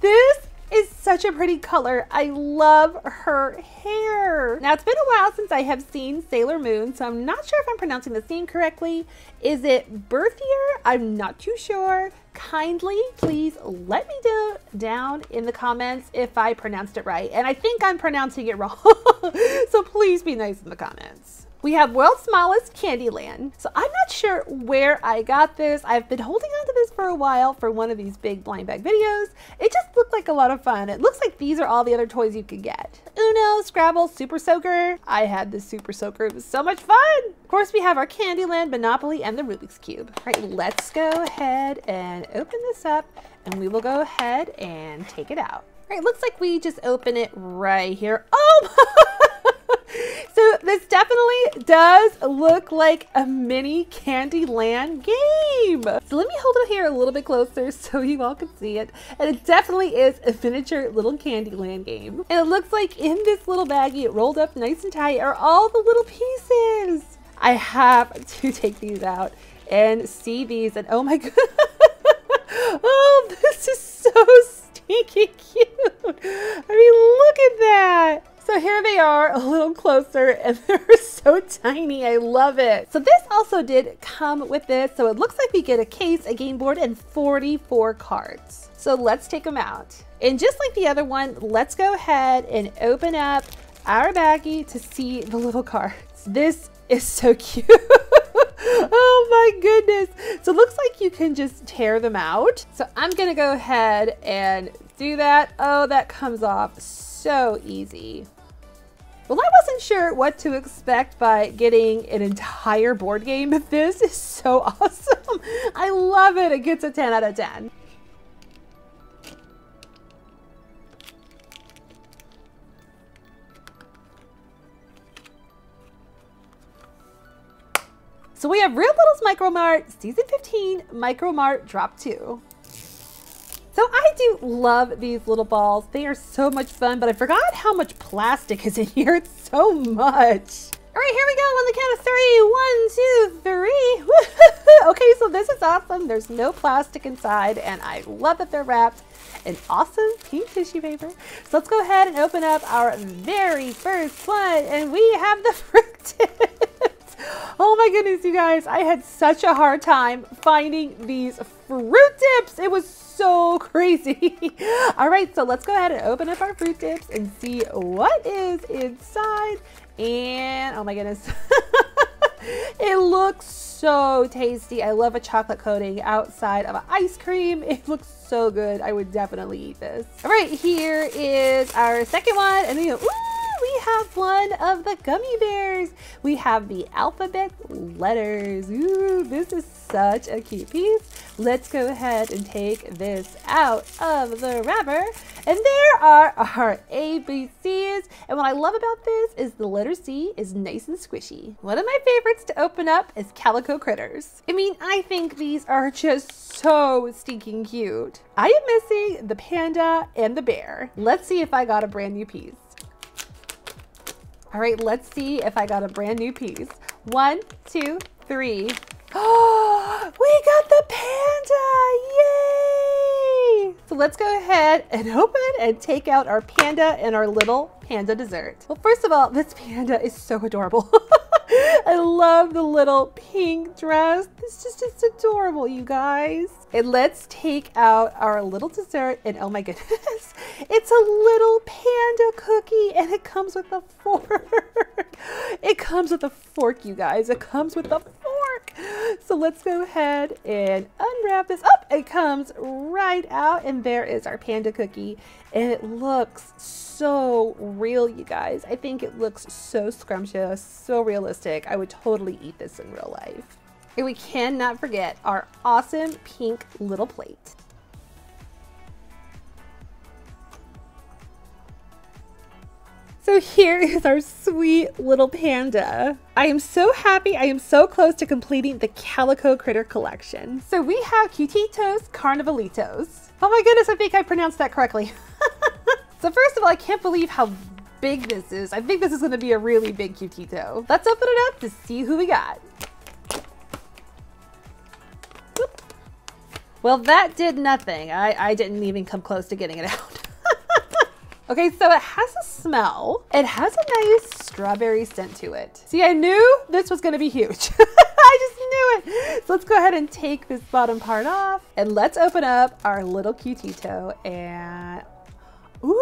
This is such a pretty color. I love her hair. Now, it's been a while since I have seen Sailor Moon, so I'm not sure if I'm pronouncing the name correctly. Is it Berthier? I'm not too sure. Kindly, please let me know down in the comments if I pronounced it right. And I think I'm pronouncing it wrong, [laughs] so please be nice in the comments. We have World's Smallest Candyland. So I'm not sure where I got this. I've been holding on to this for a while for one of these big blind bag videos. It just looked like a lot of fun. It looks like these are all the other toys you could get. Uno, Scrabble, Super Soaker. I had this Super Soaker. It was so much fun. Of course, we have our Candyland, Monopoly, and the Rubik's Cube. All right, let's go ahead and open this up and we will go ahead and take it out. All right, looks like we just open it right here. Oh [laughs] [laughs] so this definitely does look like a mini Candyland game. So let me hold it here a little bit closer [laughs] so you all can see it. And it definitely is a miniature little Candyland game. And it looks like in this little baggie, it rolled up nice and tight, are all the little pieces. I have to [laughs] take these out and see these and oh my god. oh, this is so stinky cute. I mean, look at that. So here they are a little closer and [laughs] they're so tiny. I love it. So this also did come with this. So it looks like we get a case, a game board, and 44 cards. So let's take them out. And just like the other one, let's go ahead and open up our baggie to see the little cards. This is so [laughs] cute. oh my goodness. So it looks like you can just tear them out. So I'm gonna go ahead and do that. Oh, that comes off so easy. Well, I wasn't sure what to expect by getting an entire board game. but This is so [laughs] awesome. I love it. It gets a 10 out of 10. So we have Real Littles Micro Mart Season 15 Micro Mart Drop 2. So I do love these little balls. They are so much fun, but I forgot how much plastic is in [laughs] here. It's so much. All right, here we go on the count of three. One, two, three. [laughs] okay, so this is awesome. There's no plastic inside, and I love that they're wrapped in awesome pink tissue paper. So let's go ahead and open up our very first one, and we have the [laughs] fruit. Oh my goodness, you guys, I had such a hard time finding these fruit tips. It was so [laughs] crazy. All right, so let's go ahead and open up our fruit tips and see what is inside. And oh my goodness, [laughs] it looks so tasty. I love a chocolate coating outside of ice cream. It looks so good. I would definitely eat this. All right, here is our second one. And then, ooh, we have one of the gummy bears. We have the alphabet letters. Ooh, this is such a cute piece. Let's go ahead and take this out of the wrapper. And there are our ABCs. And what I love about this is the letter C is nice and squishy. One of my favorites to open up is Calico Critters. I mean, I think these are just so stinking cute. I am missing the panda and the bear. Let's see if I got a brand new piece. All right, let's see if I got a brand new piece. One, two, three. Oh, [gasps] we got the panda! Yay! So let's go ahead and [laughs] open and take out our panda and our little panda dessert. Well, first of all, this panda is so adorable. [laughs] [laughs] I love the little pink dress. This is just adorable, you guys. And let's take out our little dessert. And oh my [laughs] goodness, it's a little panda cookie and it comes with a fork. [laughs] It comes with a fork, you guys. It comes with a fork. So let's go ahead and unwrap this. Up, it comes right out. And there is our panda cookie. And it looks so real, you guys. I think it looks so scrumptious, so realistic. I would totally eat this in real life. And we cannot forget our awesome pink little plate. So here is our sweet little panda. I am so happy. I am so close to completing the Calico Critter collection. So we have Cutetitos Carnivalitos. Oh my goodness, I think I pronounced that correctly. [laughs] so first of all, I can't believe how big this is. I think this is gonna be a really big Cutetito. Let's open it up to see who we got. Well, that did nothing. I, I didn't even come close to getting it out. [laughs] okay, so it has a smell. It has a nice strawberry scent to it. See, I knew this was gonna be huge. [laughs] I just knew it. So let's go ahead and take this bottom part off and let's open up our little cutetito and! [laughs]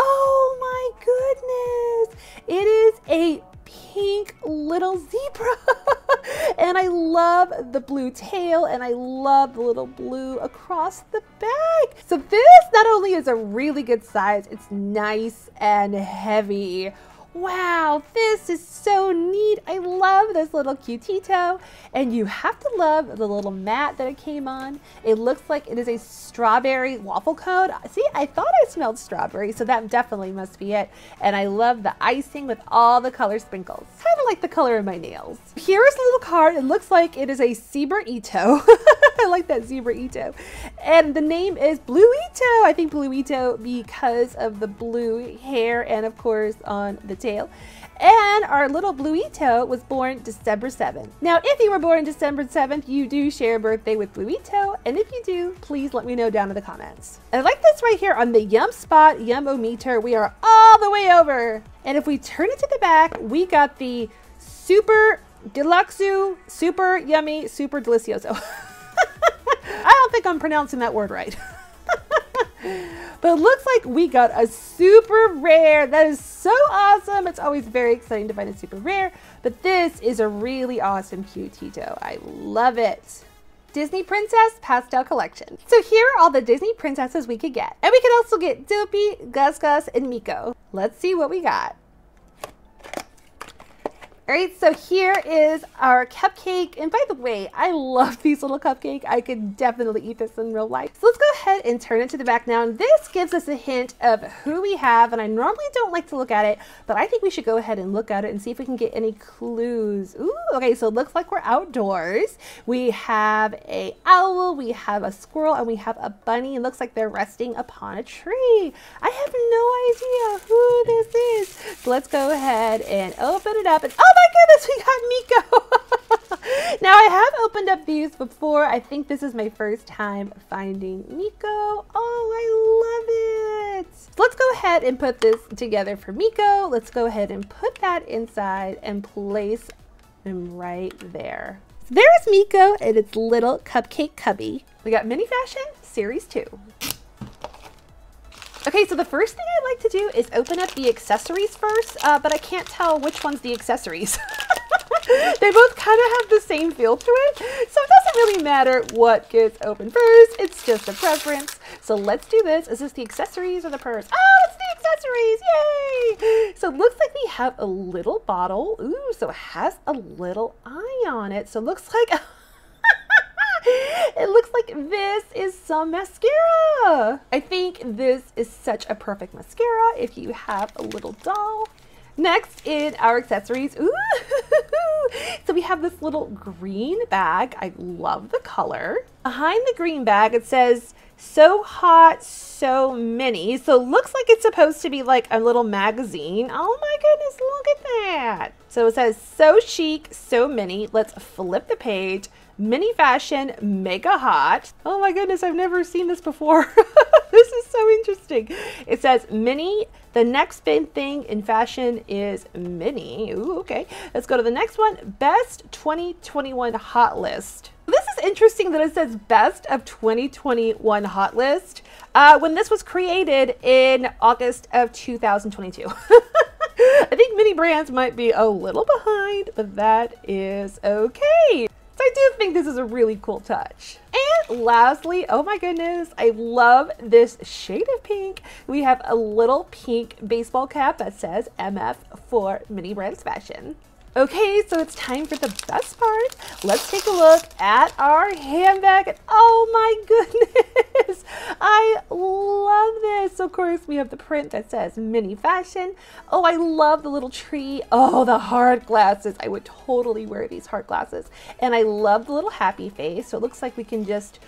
Oh my goodness! It is a pink little zebra. [laughs] and I love the blue tail and I love the little blue across the back. So this not only is a really good size, it's nice and heavy. Wow, this is so neat. I love this little cutetito. And you have to love the little mat that it came on. It looks like it is a strawberry waffle cone. See, I thought I smelled strawberry, so that definitely must be it. And I love the icing with all the color sprinkles. Kind of like the color of my nails. Here is a little card. It looks like it is a zebra ito. [laughs] [laughs] I like that zebra ito. And the name is Blue Ito. I think Blue Ito because of the blue hair and of course on the tail. And our little Bluito was born December 7th. Now, if you were born December 7th, you do share a birthday with Bluito. And if you do, please let me know down in the comments. And I like this right here on the Yum Spot Yum-O-Meter. We are all the way over. And if we turn it to the back, we got the Super Deluxu Super Yummy Super Delicioso. [laughs] I don't think I'm pronouncing that word right. [laughs] But it looks like we got a super rare. That is so awesome. It's always very exciting to find a super rare. But this is a really awesome Cutetito. I love it. Disney Princess Pastel Collection. So here are all the Disney princesses we could get. And we could also get Dopey, Gus Gus, and Meeko. Let's see what we got. All right, so here is our cupcake. And by the way, I love [laughs] these little cupcake. I could definitely eat this in real life. So let's go ahead and turn it to the back now. And this gives us a hint of who we have. And I normally don't like to look at it, but I think we should go ahead and look at it and see if we can get any clues. Ooh, okay, so it looks like we're outdoors. We have a owl, we have a squirrel, and we have a bunny. It looks like they're resting upon a tree. I have no idea who this is. So let's go ahead and open it up. And oh my goodness, we got Meeko. now I have opened up these before. I think this is my first time finding Meeko. Oh, I love it. Let's go ahead and put this together for Meeko. Let's go ahead and put that inside and place him right there. So there's Meeko and its little cupcake cubby. We got Mini Fashion Series 2. Okay, so the first thing I like to do is open up the accessories first, uh, but I can't tell which one's the accessories. [laughs] they both kind of have the same feel to it, so it doesn't really matter what gets open first. It's just a preference. So let's do this. Is this the accessories or the purse? Oh, it's the accessories! Yay! So it looks like we have a little bottle. Ooh, so it has a little eye on it. So it looks like... [laughs] [laughs] it looks like this is some mascara. I think this is such a perfect mascara if you have a little doll. Next in our accessories, ooh, [laughs] so we have this little green bag. I love the color. Behind the green bag, it says, so hot, so many. So looks like it's supposed to be like a little magazine. Oh my goodness, look at that. So it says, so chic, so mini. Let's flip the page mini fashion mega hot. Oh my goodness, I've never seen this before. [laughs] this is so interesting. It says mini. The next big thing in fashion is mini. Ooh, okay. Let's go to the next one. Best 2021 hot list. This is interesting that it says best of 2021 hot list uh, when this was created in August of 2022. [laughs] I think Mini Brands might be a little behind, but that is okay. So I do think this is a really cool touch. And lastly, oh my goodness, I love this shade of pink. We have a little pink baseball cap that says MF for Mini Brands Fashion. Okay, so it's time for the best part. Let's take a look at our handbag. Oh my [laughs] goodness, I love this. Of course, we have the print that says mini fashion. Oh, I love the little tree. Oh, the hard glasses. I would totally wear these hard glasses. And I love the little happy face. So it looks like we can just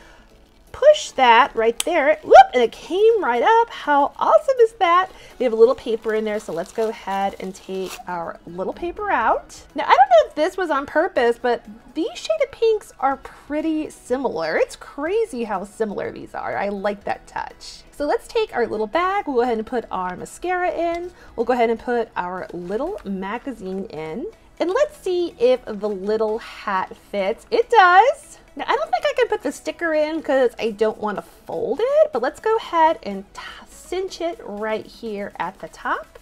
push that right there. Whoop, and it came right up. How awesome is that? We have a little paper in there, so let's go ahead and take our little paper out. Now, I don't know if this was on purpose, but these shaded pinks are pretty similar. It's crazy how similar these are. I like that touch. So let's take our little bag. We'll go ahead and put our mascara in. We'll go ahead and put our little magazine in. And let's see if the little hat fits. It does. Now, I don't think I can put the sticker in because I don't want to fold it, but let's go ahead and cinch it right here at the top.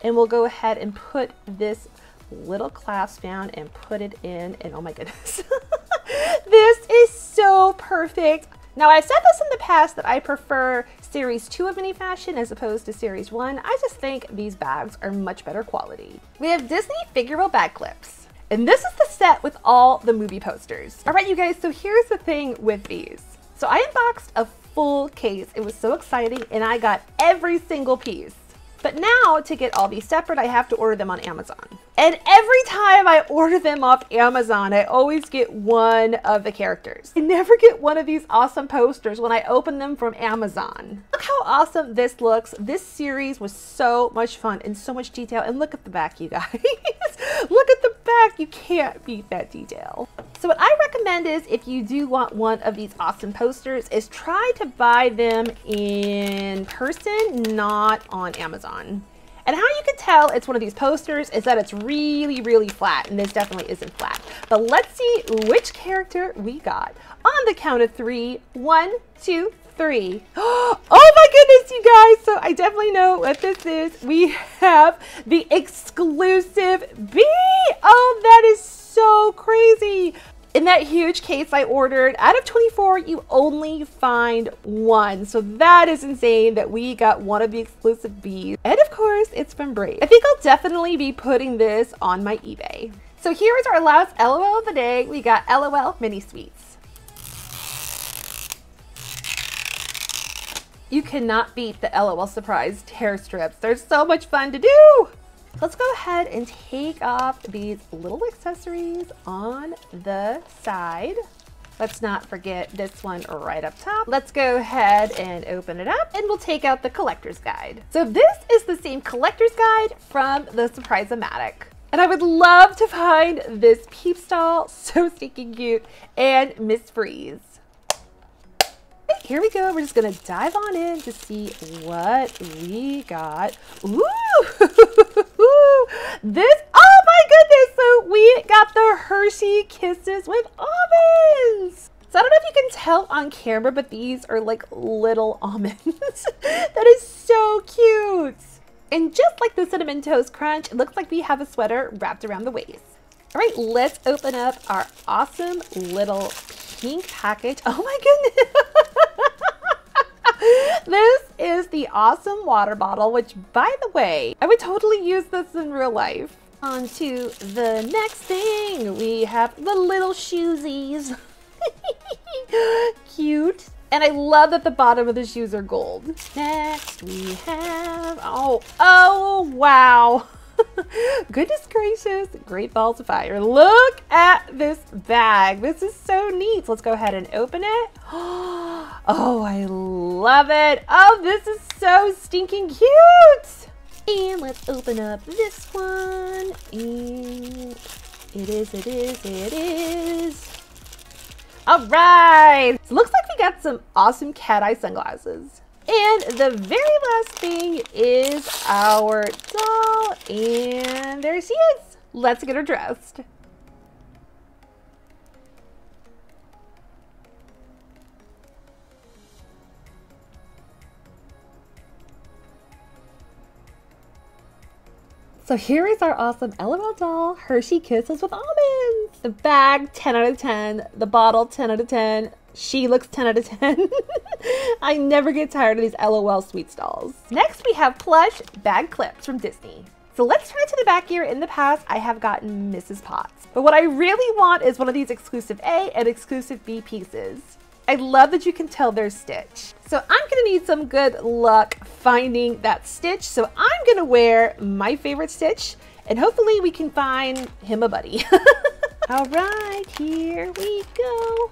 And we'll go ahead and put this little clasp down and put it in. And oh my goodness, [laughs] this is so perfect. Now, I've said this in the past that I prefer Series 2 of Mini Fashion as opposed to Series 1. I just think these bags are much better quality. We have Disney Figural bag clips. And this is the set with all the movie posters. All right, you guys, so here's the thing with these. So I unboxed a full case. It was so exciting and I got every single piece. But now to get all these separate, I have to order them on Amazon. And every time I order them off Amazon, I always get one of the characters. I never get one of these awesome posters when I open them from Amazon. Look how awesome this looks. This series was so much fun and so much detail. And look at the back, you guys. [laughs] look at the back. You can't beat that detail. So what I recommend is if you do want one of these awesome posters is try to buy them in person, not on Amazon. And how you can tell it's one of these posters is that it's really, really flat, and this definitely isn't flat. But let's see which character we got. On the count of three, one, two, three. [gasps] Oh my goodness, you guys. So I definitely know what this is. We have the exclusive Bee. Oh, that is so crazy. In that huge case I ordered, out of 24, you only find one. So that is insane that we got one of the exclusive bees. And of course, it's from Brave. I think I'll definitely be putting this on my eBay. So here is our last LOL of the day. We got LOL Mini Sweets. You cannot beat the LOL Surprise tear strips. They're so much fun to do. Let's go ahead and take off these little accessories on the side. Let's not forget this one right up top. Let's go ahead and open it up and we'll take out the collector's guide. So this is the same collector's guide from the Surprise-O-Matic. And I would love to find this Peeps doll, so [laughs] stinking cute, and Miss Freeze here we go. We're just going to dive on in to see what we got. Ooh! [laughs] this, oh my goodness! So we got the Hershey Kisses with almonds. So I don't know if you can tell on camera, but these are like little [laughs] almonds. that is so cute. And just like the Cinnamon Toast Crunch, it looks like we have a sweater wrapped around the waist. All right, let's open up our awesome little pink package. Oh my goodness. [laughs] this is the awesome water bottle, which by the way, I would totally use this in real life. On to the next thing. We have the little shoesies. [laughs] Cute. And I love that the bottom of the shoes are gold. Next we have, oh, oh, wow. [laughs] [laughs] Goodness gracious, great balls of fire. Look at this bag. This is so neat. Let's go ahead and open it. [gasps] Oh, I love it. Oh, this is so stinking cute. And let's open up this one. And it is, it is, it is. All right. So looks like we got some awesome cat eye sunglasses. And the very last thing is our doll. And there she is. Let's get her dressed. So here is our awesome LOL doll, Hershey Kisses with Almonds. The bag, 10 out of 10. The bottle, 10 out of 10. She looks 10 out of 10. [laughs] I never get tired of these LOL sweet dolls. Next, we have plush bag clips from Disney. So let's turn to the back here. In the past, I have gotten Mrs. Potts. But what I really want is one of these exclusive A and exclusive B pieces. I love that you can tell there's Stitch. So I'm gonna need some good luck finding that Stitch. So I'm gonna wear my favorite Stitch and hopefully we can find him a buddy. [laughs] All right, here we go.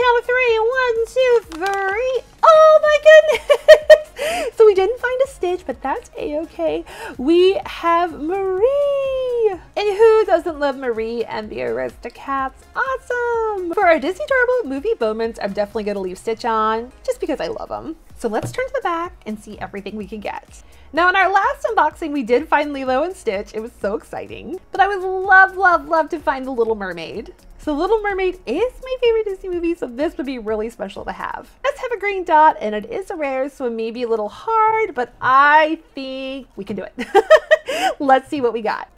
Count of three, one, two, three. Oh my goodness! [laughs] so we didn't find a Stitch, but that's a-okay. We have Marie! And who doesn't love Marie and the Aristocats? Awesome! For our Disney Doorable movie moments, I'm definitely gonna leave Stitch on, just because I love them. So let's turn to the back and see everything we can get. Now in our last unboxing, we did find Lilo and Stitch. It was so exciting. But I would love, love, love to find The Little Mermaid. So Little Mermaid is my favorite Disney movie, so this would be really special to have. Let's have a green dot, and it is a rare, so it may be a little hard, but I think we can do it. [laughs] Let's see what we got.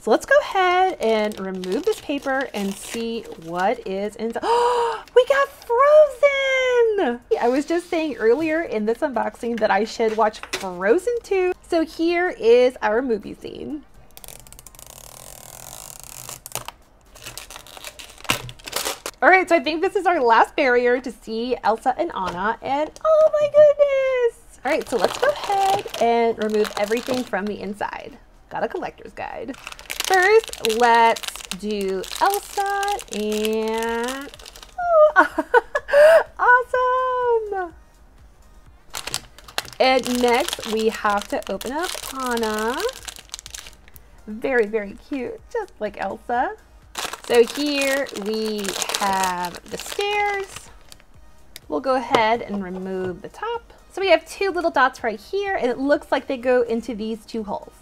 So let's go ahead and remove this paper and see what is inside. Oh, [gasps] we got Frozen! I was just saying earlier in this unboxing that I should watch Frozen 2. So here is our movie scene. All right, so I think this is our last barrier to see Elsa and Anna, and oh my goodness! All right, so let's go ahead and remove everything from the inside. Got a collector's guide. First, let's do Elsa and... Oh, [laughs] awesome! And next, we have to open up Anna. Very, very cute, just like Elsa. So here we have the stairs. We'll go ahead and remove the top. So we have two little dots right here, and it looks like they go into these two holes.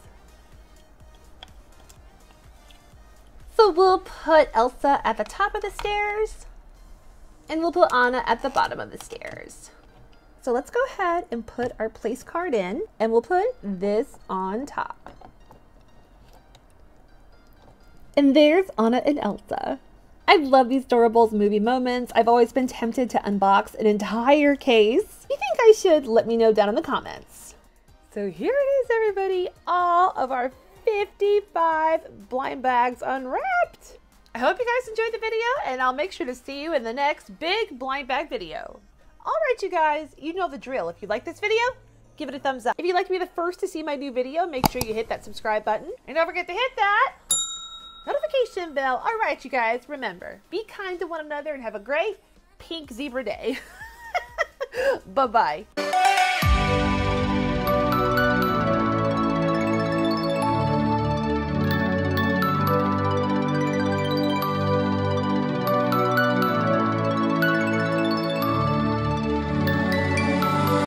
So we'll put Elsa at the top of the stairs and we'll put Anna at the bottom of the stairs. So let's go ahead and put our place card in and we'll put this on top. And there's Anna and Elsa. I love these Doorables movie moments. I've always been tempted to unbox an entire case. You think I should, let me know down in the comments. So here it is, everybody. All of our 55 blind bags unwrapped. I hope you guys enjoyed the video, and I'll make sure to see you in the next big blind bag video. All right, you guys, you know the drill. If you like this video, give it a thumbs up. If you'd like to be the first to see my new video, make sure you hit that subscribe button. And don't forget to hit that notification bell. All right, you guys, remember, be kind to one another and have a great pink zebra day. [laughs] Bye-bye.